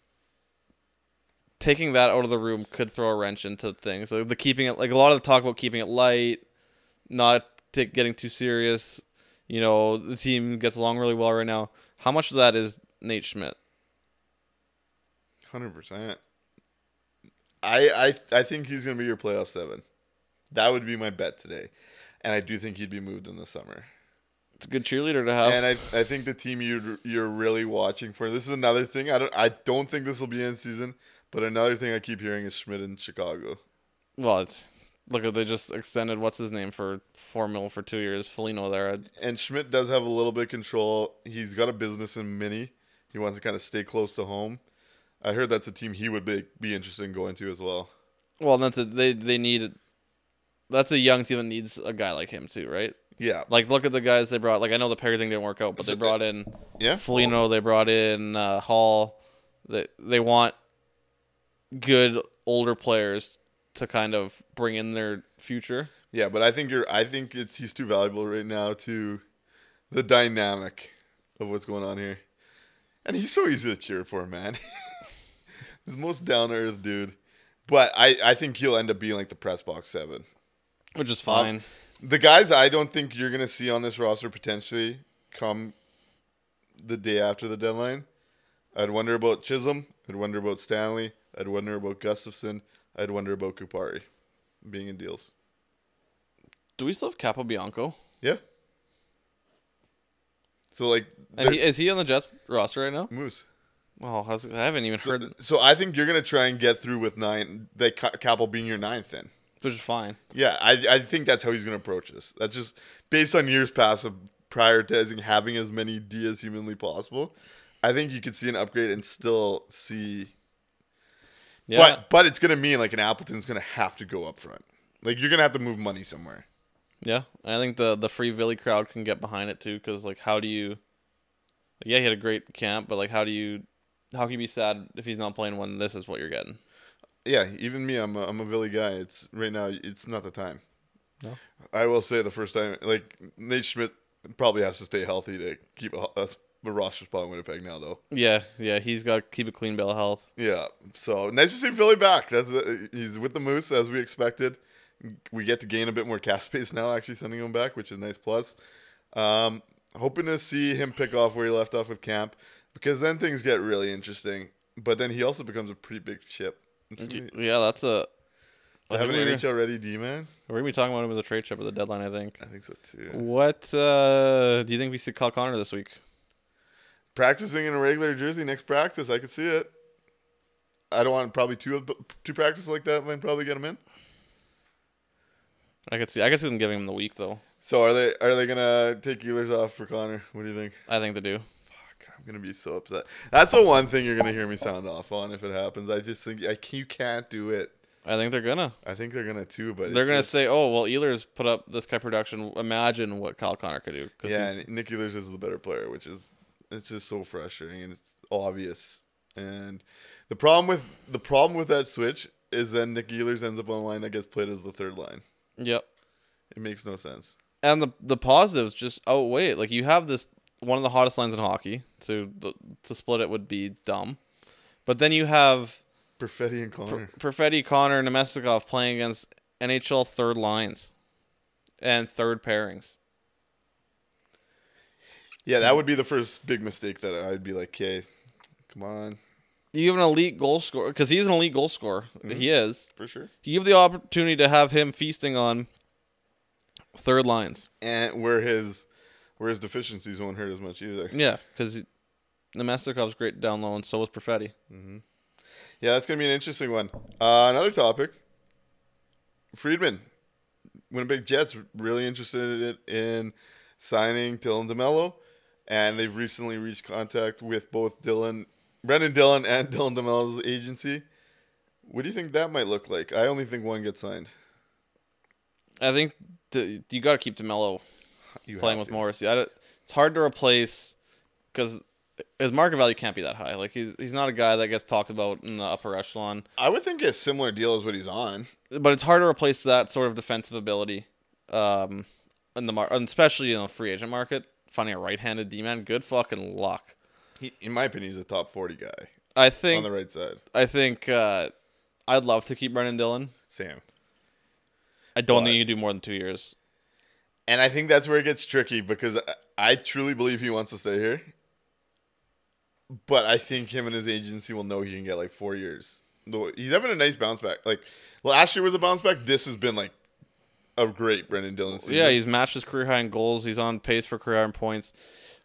taking that out of the room could throw a wrench into things. Like the keeping it, like a lot of the talk about keeping it light, not t- getting too serious. You know, the team gets along really well right now. How much of that is Nate Schmidt? Hundred percent. I I I think he's gonna be your playoff seven. That would be my bet today, and I do think he'd be moved in the summer. It's a good cheerleader to have. And I, I think the team you you're really watching for. This is another thing. I don't I don't think this will be in season, but another thing I keep hearing is Schmidt in Chicago. well, it's look at they just extended what's his name for four mil for two years. Foligno there. And Schmidt does have a little bit of control. He's got a business in Mini. He wants to kind of stay close to home. I heard that's a team he would be be interested in going to as well. Well, that's a they they need. That's a young team that needs a guy like him too, right? Yeah. Like look at the guys they brought. Like I know the Perry thing didn't work out, but they brought in Yeah. Foligno. They brought in uh, Hall. They they want good older players to kind of bring in their future. Yeah, but I think you're. I think it's he's too valuable right now to the dynamic of what's going on here, and he's so easy to cheer for, man. he's the most down to earth dude, but I I think he'll end up being like the press box seven. Which is um, fine. The guys I don't think you're gonna see on this roster potentially come the day after the deadline. I'd wonder about Chisholm. I'd wonder about Stanley. I'd wonder about Gustafsson. I'd wonder about Kupari being in deals. Do we still have Capobianco? Yeah. So like And he, is he on the Jets roster right now? Moose. Oh, I was- I haven't even heard. So I think you're gonna try and get through with nine. That Ca- Capel being your ninth then. Which is fine. Yeah, I I think that's how he's gonna approach this. That's just based on years past of prioritizing having as many D as humanly possible. I think you could see an upgrade and still see. Yeah. But but it's gonna mean like an Appleton's gonna have to go up front. Like you're gonna have to move money somewhere. Yeah, I think the the free Ville crowd can get behind it too. Because like, how do you? Yeah, he had a great camp, but like, how do you? How can you be sad if he's not playing when this is what you're getting? Yeah, even me, I'm a, I'm a Billy guy. It's right now. It's not the time. No. I will say the first time, like Nate Schmidt probably has to stay healthy to keep a, a, a roster spot in Winnipeg now, though. Yeah, yeah, he's got to keep a clean bill of health. Yeah, so nice to see Philly back. That's he's with the Moose as we expected. We get to gain a bit more cap space now, actually sending him back, which is a nice plus. Um, hoping to see him pick off where he left off with camp, because then things get really interesting. But then he also becomes a pretty big chip. Yeah, that's a. I have an NHL ready D man. we're gonna be talking about him as a trade chip at the deadline. I think. I think so too. What uh, do you think we see Kyle Connor this week? Practicing in a regular jersey next practice, I could see it. I don't want probably two of the, two practices like that, then probably get him in. I could see. I could see them giving him the week though. So are they are they gonna take Ehlers off for Connor? What do you think? I think they do. I'm gonna be so upset. That's the one thing you're gonna hear me sound off on if it happens. I just think I, you can't do it. I think they're gonna. I think they're gonna too, but They're gonna just- say, "Oh, well, Ehlers put up this kind of production. Imagine what Kyle Connor could do." 'cause yeah, Nick Ehlers is the better player, which is it's just so frustrating and it's obvious. And the problem with the problem with that switch is then Nick Ehlers ends up on a line that gets played as the third line. Yep. It makes no sense. and the the positives just outweigh it. Like you have this one of the hottest lines in hockey, the, to split it would be dumb. But then you have Perfetti and Connor. Perfetti, Connor, and Namestnikov playing against NHL third lines and third pairings. yeah, that would be the first big mistake that I'd be like, okay, come on, You have an elite goal scorer because he's an elite goal scorer. Mm-hmm. He is. for sure. You have the opportunity to have him feasting on third lines. And where his where his deficiencies won't hurt as much either. Yeah, because the Namestnikov's great down low, and so is Perfetti. Yeah, that's gonna be an interesting one. Uh, another topic. Friedman, Winnipeg Jets really interested in, in signing Dylan DeMelo, and they've recently reached contact with both Dylan, Brenden Dillon, and Dylan DeMelo's agency. What do you think that might look like? I only think one gets signed. I think you got to keep Demelo You playing with to. Morrissey. It's hard to replace because his market value can't be that high. Like he's he's not a guy that gets talked about in the upper echelon. I would think a similar deal is what he's on. But it's hard to replace that sort of defensive ability, um, in the mar- especially in a free agent market. Finding a right-handed D-man, good fucking luck. He, in my opinion, he's a top forty guy I think on the right side. I think uh, I'd love to keep Brenden Dillon. Sam. I don't But- think you can do more than two years. And I think that's where it gets tricky because I, truly believe he wants to stay here. But I think him and his agency will know he can get like four years. He's having a nice bounce back. Like last year was a bounce back. This has been like of great Brenden Dillon season. Yeah, he's matched his career high in goals. He's on pace for career high in points.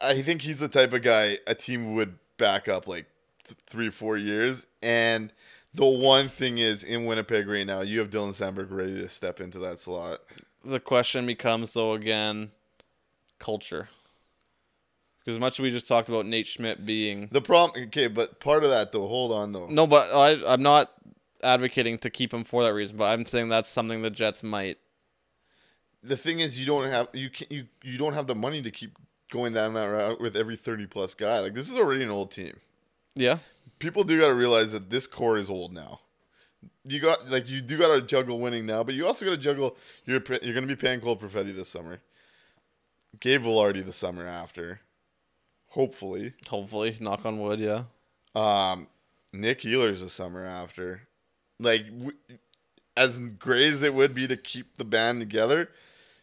I think he's the type of guy a team would back up like th- three, four years. And the one thing is, in Winnipeg right now, you have Dylan Samberg ready to step into that slot. The question becomes though again, culture. Because as much as we just talked about Nate Schmidt being The problem, okay, but part of that though, hold on though. no, but I I'm not advocating to keep him for that reason, but I'm saying that's something the Jets might. The thing is, you don't have you can you you don't have the money to keep going down that route with every thirty plus guy. Like this is already an old team. Yeah, People do got to realize that this core is old now. You got like you do got to juggle winning now, but you also got to juggle. You're you're going to be paying Cole Perfetti this summer. Gabe Vilardi the summer after, hopefully. hopefully, knock on wood. Yeah, Um, Nick Ehlers the summer after. Like, w- as great as it would be to keep the band together,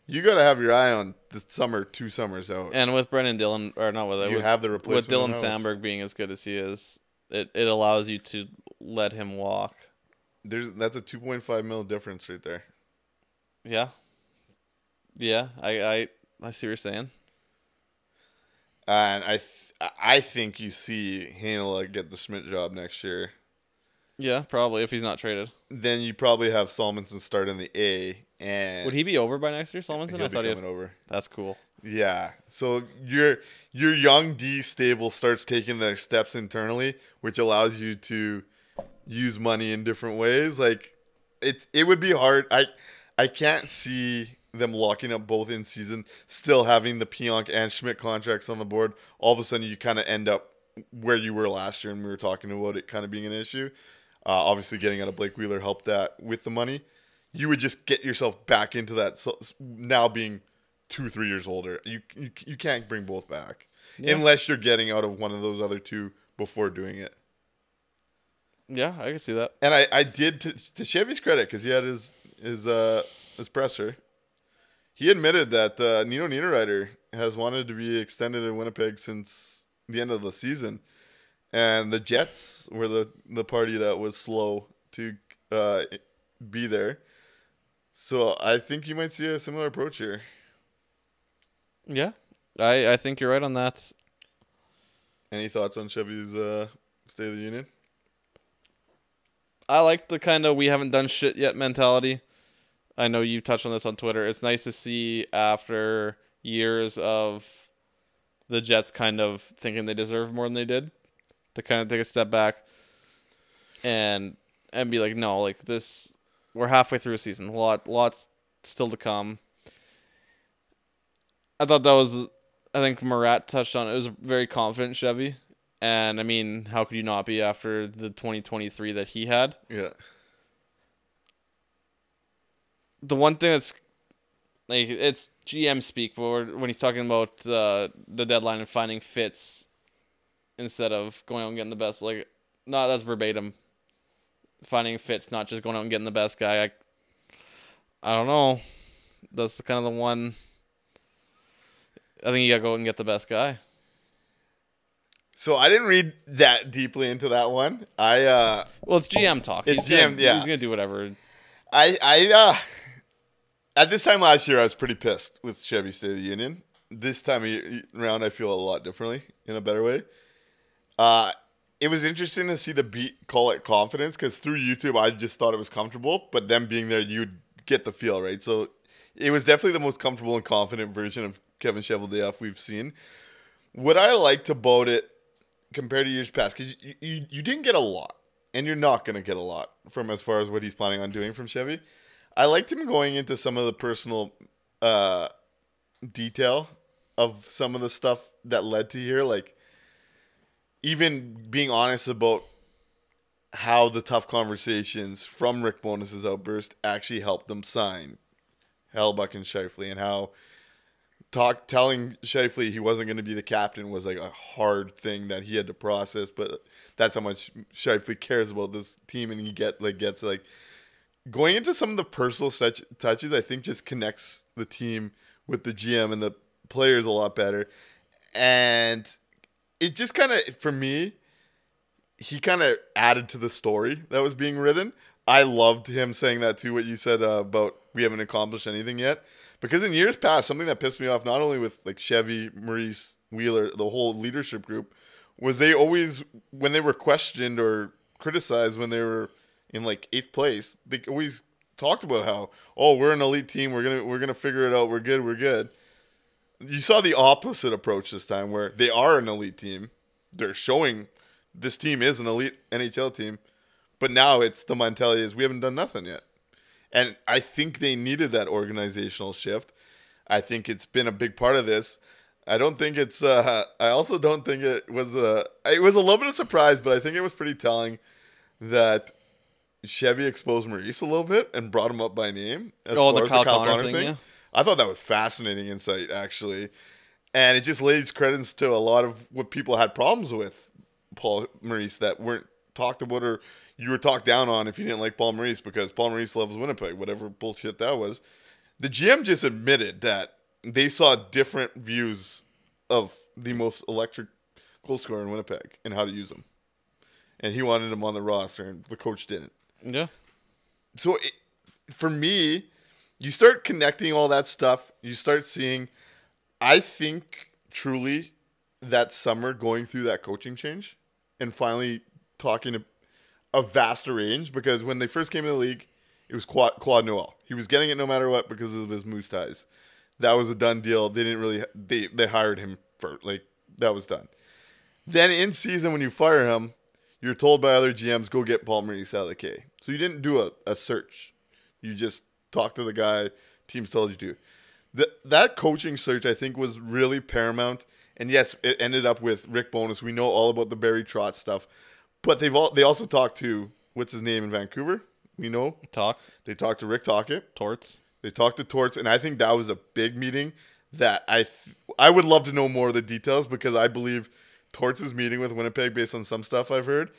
you got to have your eye on the summer, two summers out. and with Brenden Dillon or not with You with, have the replacement with Dylan. Samberg being as good as he is, it it allows you to let him walk. There's that's a two point five mil difference right there. Yeah, yeah, I I I see what you're saying. And I th- I think you see Heinola get the Schmidt job next year. Yeah, probably if he's not traded. Then you probably have Salomonsson start in the A, and Would he be over by next year, Solomon? he'll I thought he had, over. That's cool. Yeah. So your your young D stable starts taking their steps internally, which allows you to use money in different ways. Like it it would be hard. I I can't see them locking up both in season, still having the Pionk and Schmidt contracts on the board. All of a sudden, you kind of end up where you were last year, and we were talking about it kind of being an issue. Uh, obviously, getting out of Blake Wheeler helped that with the money. You would just get yourself back into that. So now being two, three years older, you you, you can't bring both back unless you're getting out of one of those other two before doing it. Yeah, I can see that. And I, I did to, to Chevy's credit because he had his his uh his presser. He admitted that uh, Nino Niederreiter has wanted to be extended in Winnipeg since the end of the season, and the Jets were the the party that was slow to uh, be there. So I think you might see a similar approach here. Yeah, I I think you're right on that. Any thoughts on Chevy's uh, State of the Union? I like the kind of we haven't done shit yet mentality. I know you touched on this on Twitter. It's nice to see after years of the Jets kind of thinking they deserve more than they did to kind of take a step back and and be like, no, like this, we're halfway through a season. A lot, lots still to come. I thought that was, I think Murat touched on it. It was a very confident Chevy, and I mean, how could you not be after the 2023 that he had? Yeah. the one thing that's like it's GM speak, but when he's talking about uh, the deadline and finding fits instead of going out and getting the best, like no, that's verbatim. Finding fits, not just going out and getting the best guy. I, I don't know. That's kind of the one. I think you gotta go and get the best guy. So I didn't read that deeply into that one. I uh Well, it's GM talk. It's he's gonna, GM, yeah. He's gonna do whatever. I I uh at this time last year I was pretty pissed with Chevy State of the Union. This time around I feel a lot differently in a better way. Uh it was interesting to see the beat call it confidence because through YouTube I just thought it was comfortable, but them being there you'd get the feel right. So it was definitely the most comfortable and confident version of Kevin Cheveldayoff we've seen. What I liked about it compared to years past, because you, you you didn't get a lot, and you're not gonna get a lot from as far as what he's planning on doing from Chevy. I liked him going into some of the personal uh, detail of some of the stuff that led to here, like even being honest about how the tough conversations from Rick Bowness's outburst actually helped them sign Hellebuyck and Scheifele, and how talk telling Scheifele he wasn't going to be the captain was like a hard thing that he had to process. But that's how much Scheifele cares about this team, and he get like gets like going into some of the personal such touches. I think just connects the team with the GM and the players a lot better, and it just kind of for me. He kind of added to the story that was being written. I loved him saying that too. What you said uh, about we haven't accomplished anything yet, because in years past, something that pissed me off not only with like Chevy, Maurice, Wheeler, the whole leadership group, was they always when they were questioned or criticized when they were in like eighth place, they always talked about how oh we're an elite team, we're gonna we're gonna figure it out, we're good, we're good. You saw the opposite approach this time, where they are an elite team. They're showing this team is an elite NHL team, but now it's the mentality is we haven't done nothing yet. And I think they needed that organizational shift. I think it's been a big part of this. I don't think it's. Uh, I also don't think it was a. It was a little bit of surprise, but I think it was pretty telling that Chevy exposed Maurice a little bit and brought him up by name. As Oh, the as Kyle Connor thing, yeah. I thought that was fascinating insight, actually, and it just lays credence to a lot of what people had problems with Paul Maurice that weren't talked about or you were talked down on if you didn't like Paul Maurice because Paul Maurice loves Winnipeg, whatever bullshit that was. The GM just admitted that they saw different views of the most electric goal scorer in Winnipeg and how to use him. and he wanted him on the roster, and the coach didn't Yeah. so it, for me, you start connecting all that stuff. You start seeing. I think truly that summer going through that coaching change and finally talking to a vaster range because when they first came in the league, it was Claude, Claude Noel. He was getting it no matter what because of his moose ties. That was a done deal. They didn't really they they hired him for like that was done. Then in season when you fire him, you're told by other GMs go get Paul Maurice out of the K. So you didn't do a, a search. You just talked to the guy teams told you to. That that coaching search I think was really paramount. And yes, it ended up with Rick Bowness. We know all about the Barry Trotz stuff. But they've all they also talked to what's his name in Vancouver? We know. Talk. They talked to Rick Tocchet. Torts. They talked to Torts, and I think that was a big meeting that I th- I would love to know more of the details because I believe Torts' meeting with Winnipeg, based on some stuff I've heard,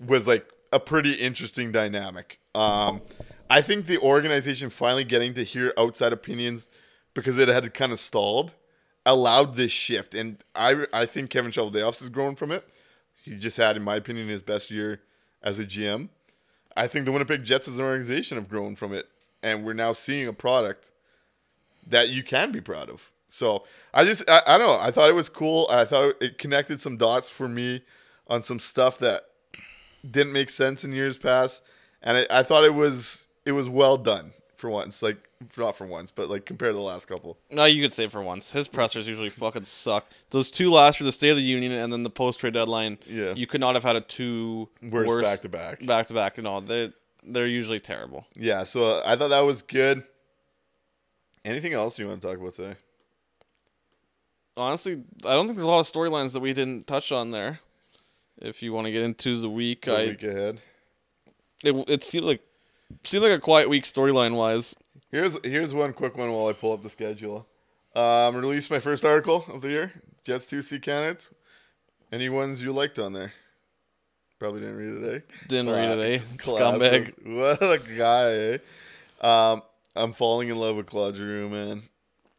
was like a pretty interesting dynamic. Um, I think the organization finally getting to hear outside opinions because it had kind of stalled allowed this shift, and I I think Kevin Cheveldayoff's has grown from it. He just had, in my opinion, his best year as a GM. I think the Winnipeg Jets as an organization have grown from it, and we're now seeing a product that you can be proud of. So I just I, I don't know. I thought it was cool. I thought it connected some dots for me on some stuff that didn't make sense in years past, and I, I thought it was it was well done for once. Like not for once, but like compared to the last couple. No, you could say for once. His pressers usually fucking suck. Those two last for the State of the Union and then the post trade deadline. Yeah. You could not have had a two Worst worst back-to-back. Back to back. No, they they're usually terrible. Yeah, so uh, I thought that was good. Anything else you want to talk about today? Honestly, I don't think there's a lot of storylines that we didn't touch on there. If you want to get into the week, The I week ahead. it, it seemed like seemed like a quiet week storyline wise. Here's here's one quick one while I pull up the schedule. Um, released my first article of the year. Jets two C candidates. Any ones you liked on there? Probably didn't read it, eh? Didn't read it, eh? Scumbag. What a guy, eh? Um, I'm falling in love with Claude Giroux, man.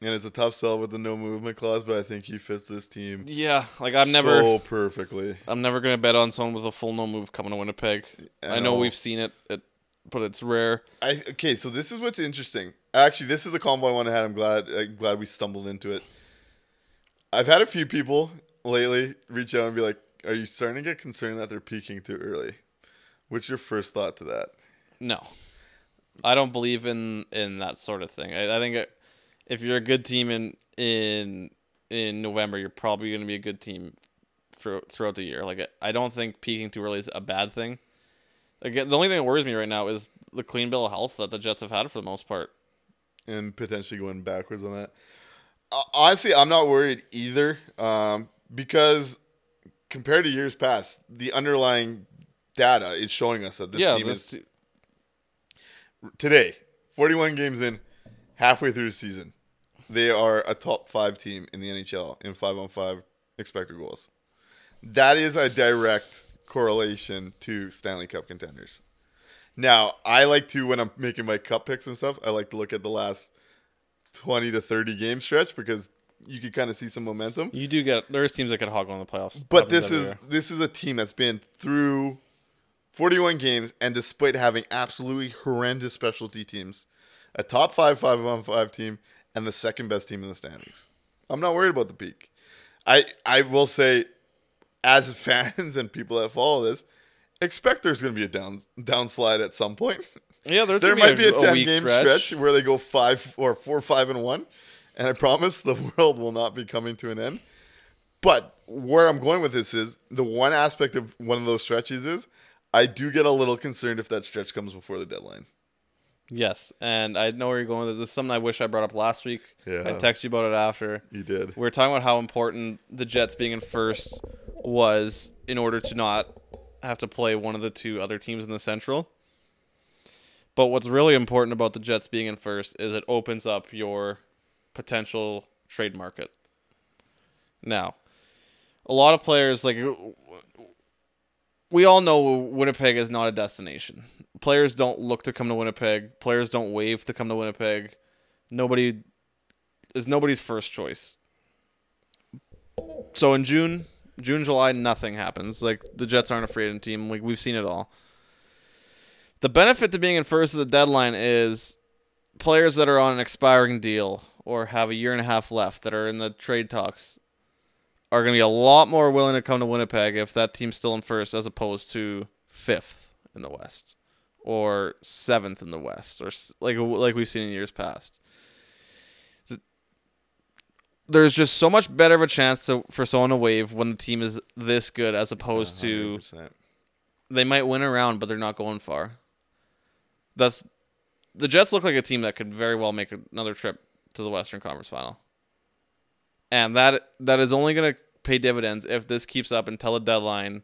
And it's a tough sell with the no movement clause, but I think he fits this team Yeah, like I'm never so perfectly. I'm never gonna bet on someone with a full no move coming to Winnipeg. I I, know know. we've seen it, it, but it's rare. I okay, so this is what's interesting. Actually, this is a combo I want to have. I'm glad I'm glad we stumbled into it. I've had a few people lately reach out and be like, "Are you starting to get concerned that they're peaking too early?" What's your first thought to that? No, I don't believe in in that sort of thing. I, I think it, if you're a good team in in in November, you're probably going to be a good team through, throughout the year. Like I don't think peaking too early is a bad thing. Again, the only thing that worries me right now is the clean bill of health that the Jets have had for the most part. And potentially going backwards on that. Uh, honestly, I'm not worried either, um, because compared to years past, the underlying data is showing us that this yeah, team this, is today, 41 games in, halfway through the season, they are a top five team in the NHL in five on five expected goals. That is a direct correlation to Stanley Cup contenders. Now, I like to, when I'm making my cup picks and stuff, I like to look at the last 20 to 30 game stretch because you can kind of see some momentum. you do get there's teams that could hog on the playoffs. But this is year. this is a team that's been through 41 games, and despite having absolutely horrendous specialty teams, a top five five on five team, and the second best team in the standings. I'm not worried about the peak. I I will say, as fans and people that follow this, expect there's going to be a down downslide at some point. Yeah, there's there might be a, 10 week game stretch. where they go five or four, five and one, and I promise the world will not be coming to an end. But where I'm going with this is the one aspect of one of those stretches is I do get a little concerned if that stretch comes before the deadline. Yes, and I know where you're going with this. This is something I wish I brought up last week. Yeah. I texted you about it after. You did. We were talking about how important the Jets being in first was in order to not have to play one of the two other teams in the Central. But what's really important about the Jets being in first is it opens up your potential trade market. Now, a lot of players like we all know Winnipeg is not a destination. Players don't look to come to Winnipeg. Players don't wave to come to Winnipeg. Nobody is nobody's first choice. So in June, June, July, nothing happens. Like the Jets aren't a free agent team. Like we've seen it all. The benefit to being in first of the deadline is players that are on an expiring deal or have a year and a half left that are in the trade talks are going to be a lot more willing to come to Winnipeg if that team's still in first as opposed to fifth in the West or seventh in the West or like like we've seen in years past. There's just so much better of a chance to, for someone to wave when the team is this good as opposed to 100%. they might win a round but they're not going far. That's the Jets look like a team that could very well make another trip to the Western Conference Final. And that that is only going to pay dividends if this keeps up until the deadline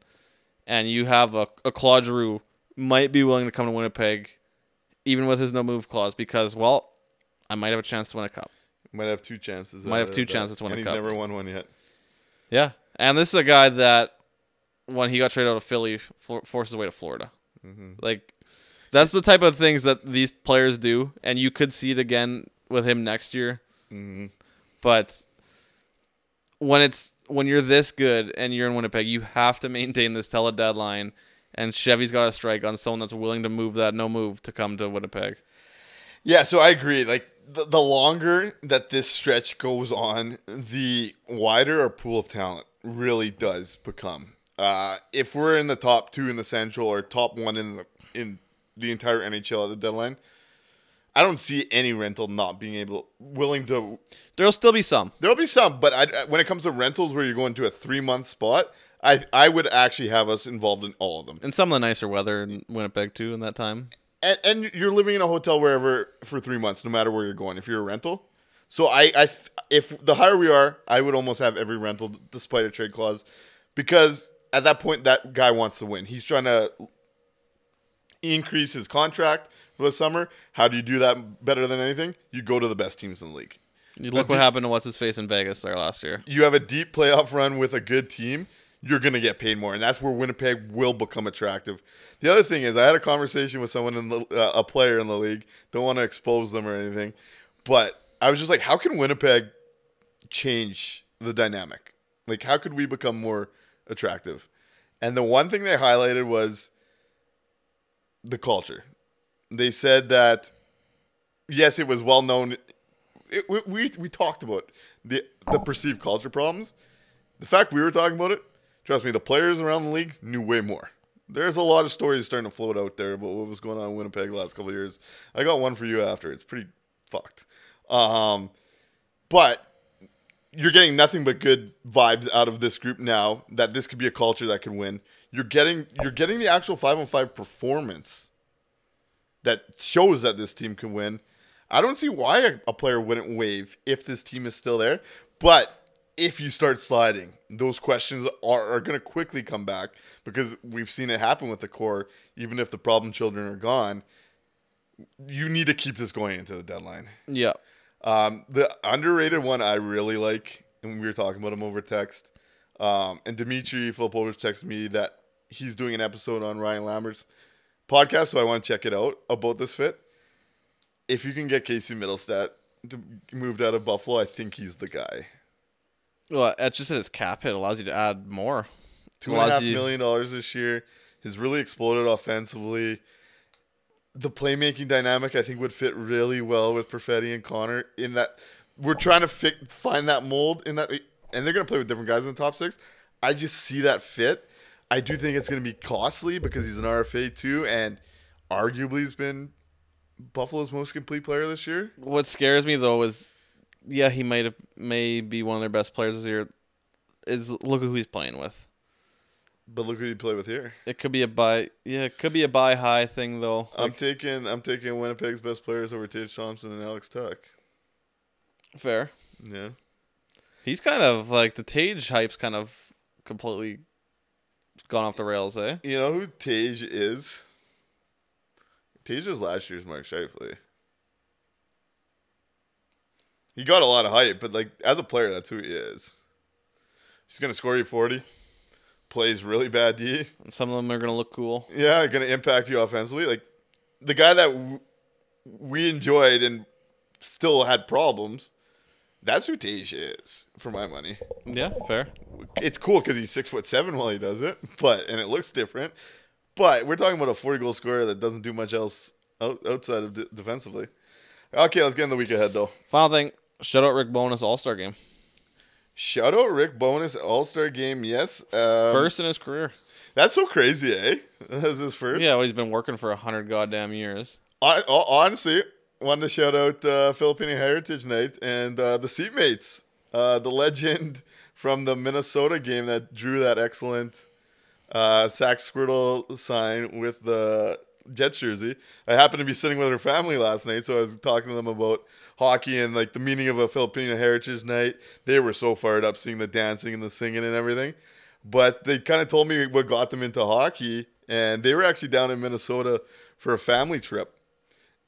and you have a, a Claude Giroux might be willing to come to Winnipeg even with his no move clause because well, I might have a chance to win a cup. Might have two chances. Might have two that. chances to win and a cup. he's never won one yet. Yeah. And this is a guy that when he got traded out of Philly for, forced his way to Florida. Mm-hmm. Like that's the type of things that these players do and you could see it again with him next year. Mm-hmm. But when it's when you're this good and you're in Winnipeg, you have to maintain this tele deadline. And Chevy's got a strike on someone that's willing to move that no move to come to Winnipeg. Yeah, so I agree. Like the, the longer that this stretch goes on, the wider our pool of talent really does become. Uh, if we're in the top two in the Central or top one in the in the entire NHL at the deadline, I don't see any rental not being able willing to. There'll still be some. There'll be some, but I, when it comes to rentals where you're going to a three month spot, I I would actually have us involved in all of them. And some of the nicer weather in Winnipeg too in that time. and, and you're living in a hotel wherever for three months, no matter where you're going. If you're a rental, so I, I, if the higher we are, I would almost have every rental despite a trade clause, because at that point that guy wants to win. He's trying to increase his contract for the summer. How do you do that better than anything? You go to the best teams in the league. You look what happened to what's his face in Vegas there last year. You have a deep playoff run with a good team. You're gonna get paid more, and that's where Winnipeg will become attractive. The other thing is, I had a conversation with someone in the uh, a player in the league. Don't want to expose them or anything, but I was just like, how can Winnipeg change the dynamic? Like, how could we become more attractive? And the one thing they highlighted was the culture. They said that yes, it was well known. It, we, we we talked about the the perceived culture problems. The fact we were talking about it, trust me, the players around the league knew way more. There's a lot of stories starting to float out there about what was going on in Winnipeg the last couple years. I got one for you after. It's pretty fucked. Um, but you're getting nothing but good vibes out of this group now that this could be a culture that could win. You're getting you're getting the actual five on five performance that shows that this team can win. I don't see why a, a player wouldn't wave if this team is still there. But if you start sliding, those questions are, are going to quickly come back because we've seen it happen with the core. Even if the problem children are gone, you need to keep this going into the deadline. Yeah. Um, the underrated one I really like, and we were talking about him over text. Um, and Dimitri Filipovich texted me that he's doing an episode on Ryan Lambert's podcast, so I want to check it out about this fit. If you can get Casey Mittelstadt moved out of Buffalo, I think he's the guy. Well, it's just his cap hit allows you to add more. Two and a half you- million dollars this year. has really exploded offensively. The playmaking dynamic, I think, would fit really well with Perfetti and Connor. In that, we're trying to fi- find that mold in that, and they're going to play with different guys in the top six. I just see that fit. I do think it's going to be costly because he's an RFA too, and arguably he's been Buffalo's most complete player this year. What scares me though is, yeah, he might have may be one of their best players this year. Is look at who he's playing with. But look who you play with here. It could be a buy. Yeah, it could be a buy high thing though. I'm Like, taking I'm taking Winnipeg's best players over Tage Thompson and Alex Tuch. fair. Yeah. He's kind of like the Tage hype's kind of completely gone off the rails, eh? You know who Tage is? Tage is last year's Mark Scheifele. He got a lot of hype, but like as a player, that's who he is. He's gonna score you forty. Plays really bad D. And some of them are gonna look cool. Yeah, gonna impact you offensively. Like the guy that w- we enjoyed and still had problems. That's who Tage is, for my money. Yeah, fair. It's cool because he's six foot seven while he does it, but and it looks different. But we're talking about a forty goal scorer that doesn't do much else out, outside of de- defensively. Okay, let's get in the week ahead though. Final thing, shout out Rick Bowness All Star game. Shout out Rick Bowness All Star Game. Yes, um, First in his career. That's so crazy, eh? That's his first. Yeah, well, he's been working for a hundred goddamn years. Hon- honestly, wanted to shout out uh, Filipino Heritage Night and uh, the seatmates, uh, the legend from the Minnesota game that drew that excellent uh, Sack Squirtle sign with the Jets jersey. I happened to be sitting with her family last night, so I was talking to them about hockey and like the meaning of a Filipino Heritage Night. They were so fired up seeing the dancing and the singing and everything. But they kind of told me what got them into hockey, and they were actually down in Minnesota for a family trip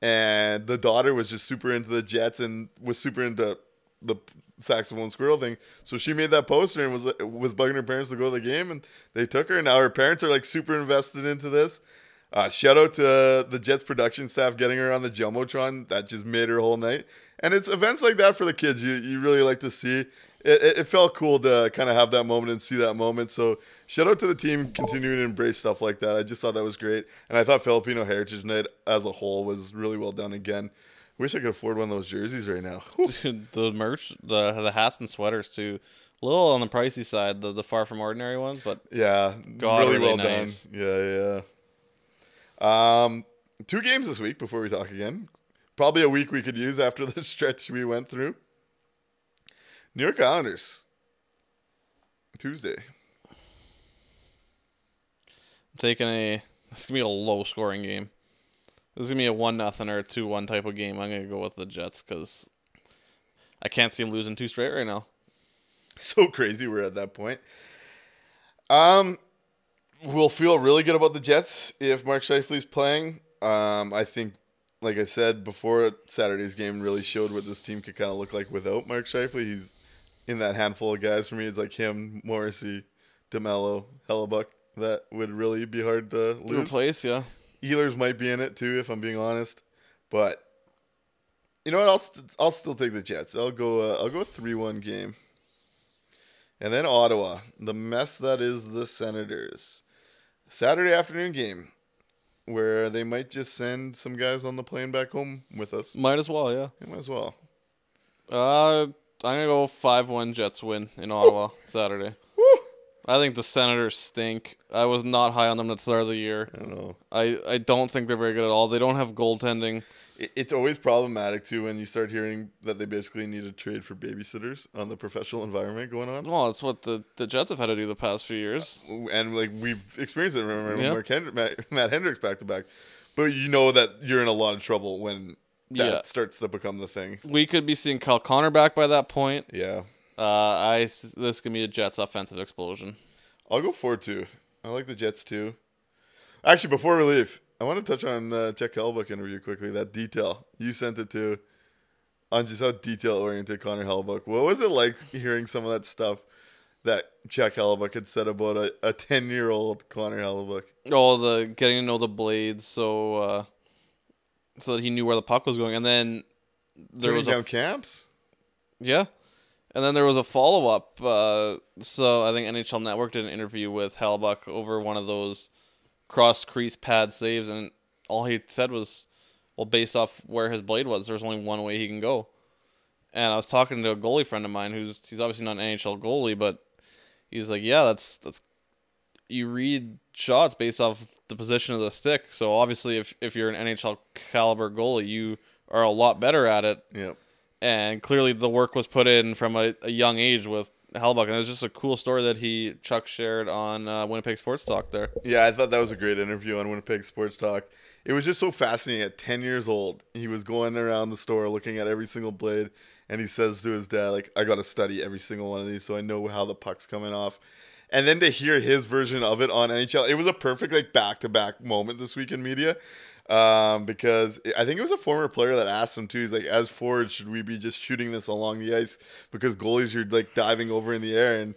and the daughter was just super into the Jets and was super into the saxophone squirrel thing. So she made that poster and was was bugging her parents to go to the game, and they took her. And now her parents are like super invested into this. Uh, shout out to uh, the Jets production staff getting her on the jumbotron. That just made her whole night. And it's events like that for the kids. You you really like to see. It, it, it felt cool to kind of have that moment and see that moment. So shout out to the team continuing to embrace stuff like that. I just thought that was great, and I thought Filipino Heritage Night as a whole was really well done. Again, wish I could afford one of those jerseys right now. Dude, the merch, the the hats and sweaters too. A little on the pricey side, the the far from ordinary ones, but Yeah, God, really, really well nice. done. Yeah, yeah. Um, two games this week before we talk again. Probably a week we could use after the stretch we went through. New York Islanders. Tuesday. I'm taking a. This is gonna be a low scoring game. This is gonna be a one nothing or a two one type of game. I'm gonna go with the Jets because I can't see them losing two straight right now. So crazy we're at that point. Um, we'll feel really good about the Jets if Mark Scheifele's playing. Um, I think, like I said before, Saturday's game really showed what this team could kind of look like without Mark Scheifele. He's in that handful of guys for me. It's like him, Morrissey, DeMelo, Hellebuyck. That would really be hard to lose. replace, yeah. Ehlers might be in it too, if I'm being honest. But you know what? I'll st- I'll still take the Jets. I'll go. Uh, I'll go three one game. And then Ottawa, the mess that is the Senators. Saturday afternoon game, where they might just send some guys on the plane back home with us. Might as well, yeah. Might as well. Uh, I'm gonna go five one Jets win in Ottawa Saturday. I think the Senators stink. I was not high on them at the start of the year. I don't know. I, I don't think they're very good at all. They don't have goaltending. It, it's always problematic too when you start hearing that they basically need to trade for babysitters on the professional environment going on. Well, it's what the, the Jets have had to do the past few years. and like we've experienced it. Remember Yeah. Mark Matt, Matt Hendricks back to back, but you know that you're in a lot of trouble when that Yeah. starts to become the thing. We could be seeing Kyle Connor back by that point. Yeah, Uh, I this could be a Jets offensive explosion. I'll go four two. I like the Jets too. Actually, before we leave, I want to touch on the Jack Hellebuyck interview quickly. That detail you sent it to on just how detail oriented Connor Hellebuyck. What was it like hearing some of that stuff that Jack Hellebuyck had said about a, a ten year old Connor Hellebuyck? Oh, the getting to know the blades, so uh, so that he knew where the puck was going, and then there Turning was down camps. Yeah. And then there was a follow up. Uh, so I think NHL Network did an interview with Hellebuyck over one of those cross crease pad saves, and all he said was, "Well, based off where his blade was, there's only one way he can go." And I was talking to a goalie friend of mine who's he's obviously not an NHL goalie, but he's like, "Yeah, that's that's you read shots based off the position of the stick. So obviously, if if you're an NHL caliber goalie, you are a lot better at it. Yep. And clearly, the work was put in from a, a young age with Hellebuyck, and it was just a cool story that he Chuck shared on uh, Winnipeg Sports Talk there. Yeah, I thought that was a great interview on Winnipeg Sports Talk. It was just so fascinating. At 10 years old, he was going around the store looking at every single blade, and he says to his dad, like, I got to study every single one of these so I know how the puck's coming off. And then to hear his version of it on NHL, it was a perfect, like, back-to-back moment this week in media. Um, because I think it was a former player that asked him too. He's like, as forwards, should we be just shooting this along the ice? Because goalies, you're like diving over in the air. And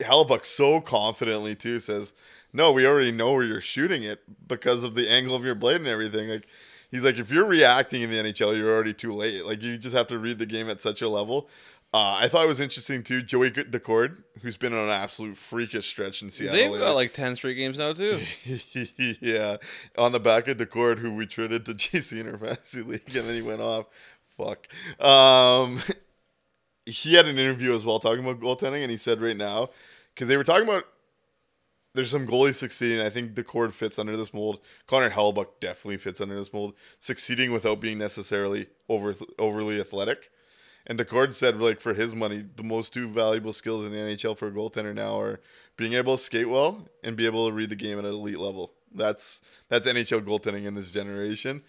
Hellebuyck so confidently too says, "No, we already know where you're shooting it because of the angle of your blade and everything." Like he's like, if you're reacting in the NHL, you're already too late. Like you just have to read the game at such a level. Uh, I thought it was interesting too. Joey Daccord, who's been on an absolute freakish stretch in Seattle. They've got like ten straight games now too. yeah, on the back of Daccord, who we traded to GC in our fantasy league, and then he went off. Fuck. Um, he had an interview as well talking about goaltending, and he said right now, because they were talking about there's some goalies succeeding. I think Daccord fits under this mold. Connor Hellebuyck definitely fits under this mold, succeeding without being necessarily over overly athletic. And Daccord said, like for his money, the most two valuable skills in the NHL for a goaltender now are being able to skate well and be able to read the game at an elite level. That's that's NHL goaltending in this generation,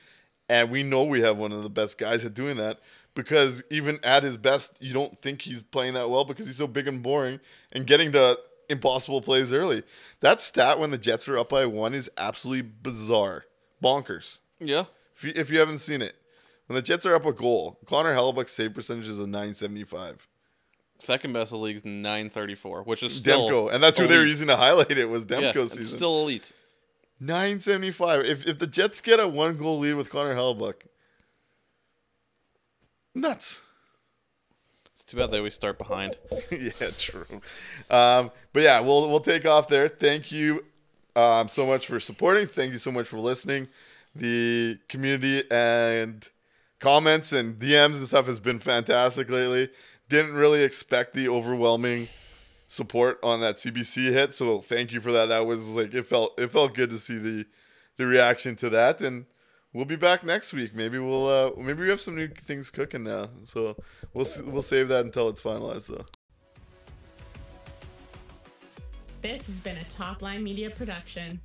and we know we have one of the best guys at doing that. Because even at his best, you don't think he's playing that well because he's so big and boring and getting to impossible plays early. That stat when the Jets are up by one is absolutely bizarre, bonkers. yeah, If you, if you haven't seen it, when the Jets are up a goal, Connor Hellebuyck's save percentage is a 975. second best of the league's nine thirty four, which is still Demko, and that's who they were elite. using to highlight it was Yeah, Demko it's season. still elite. 975. If if the Jets get a one goal lead with Connor Hellebuyck, nuts. It's too bad they always start behind. yeah, true. Um, but yeah, we'll we'll take off there. Thank you um, so much for supporting. Thank you so much for listening. The community and comments and DMs and stuff has been fantastic lately. Didn't really expect the overwhelming support on that CBC hit, so thank you for that. That was like it felt it felt good to see the the reaction to that and we'll be back next week. Maybe we'll uh maybe we have some new things cooking now. So we'll we'll save that until it's finalized though. This has been a Top Lyne Media production.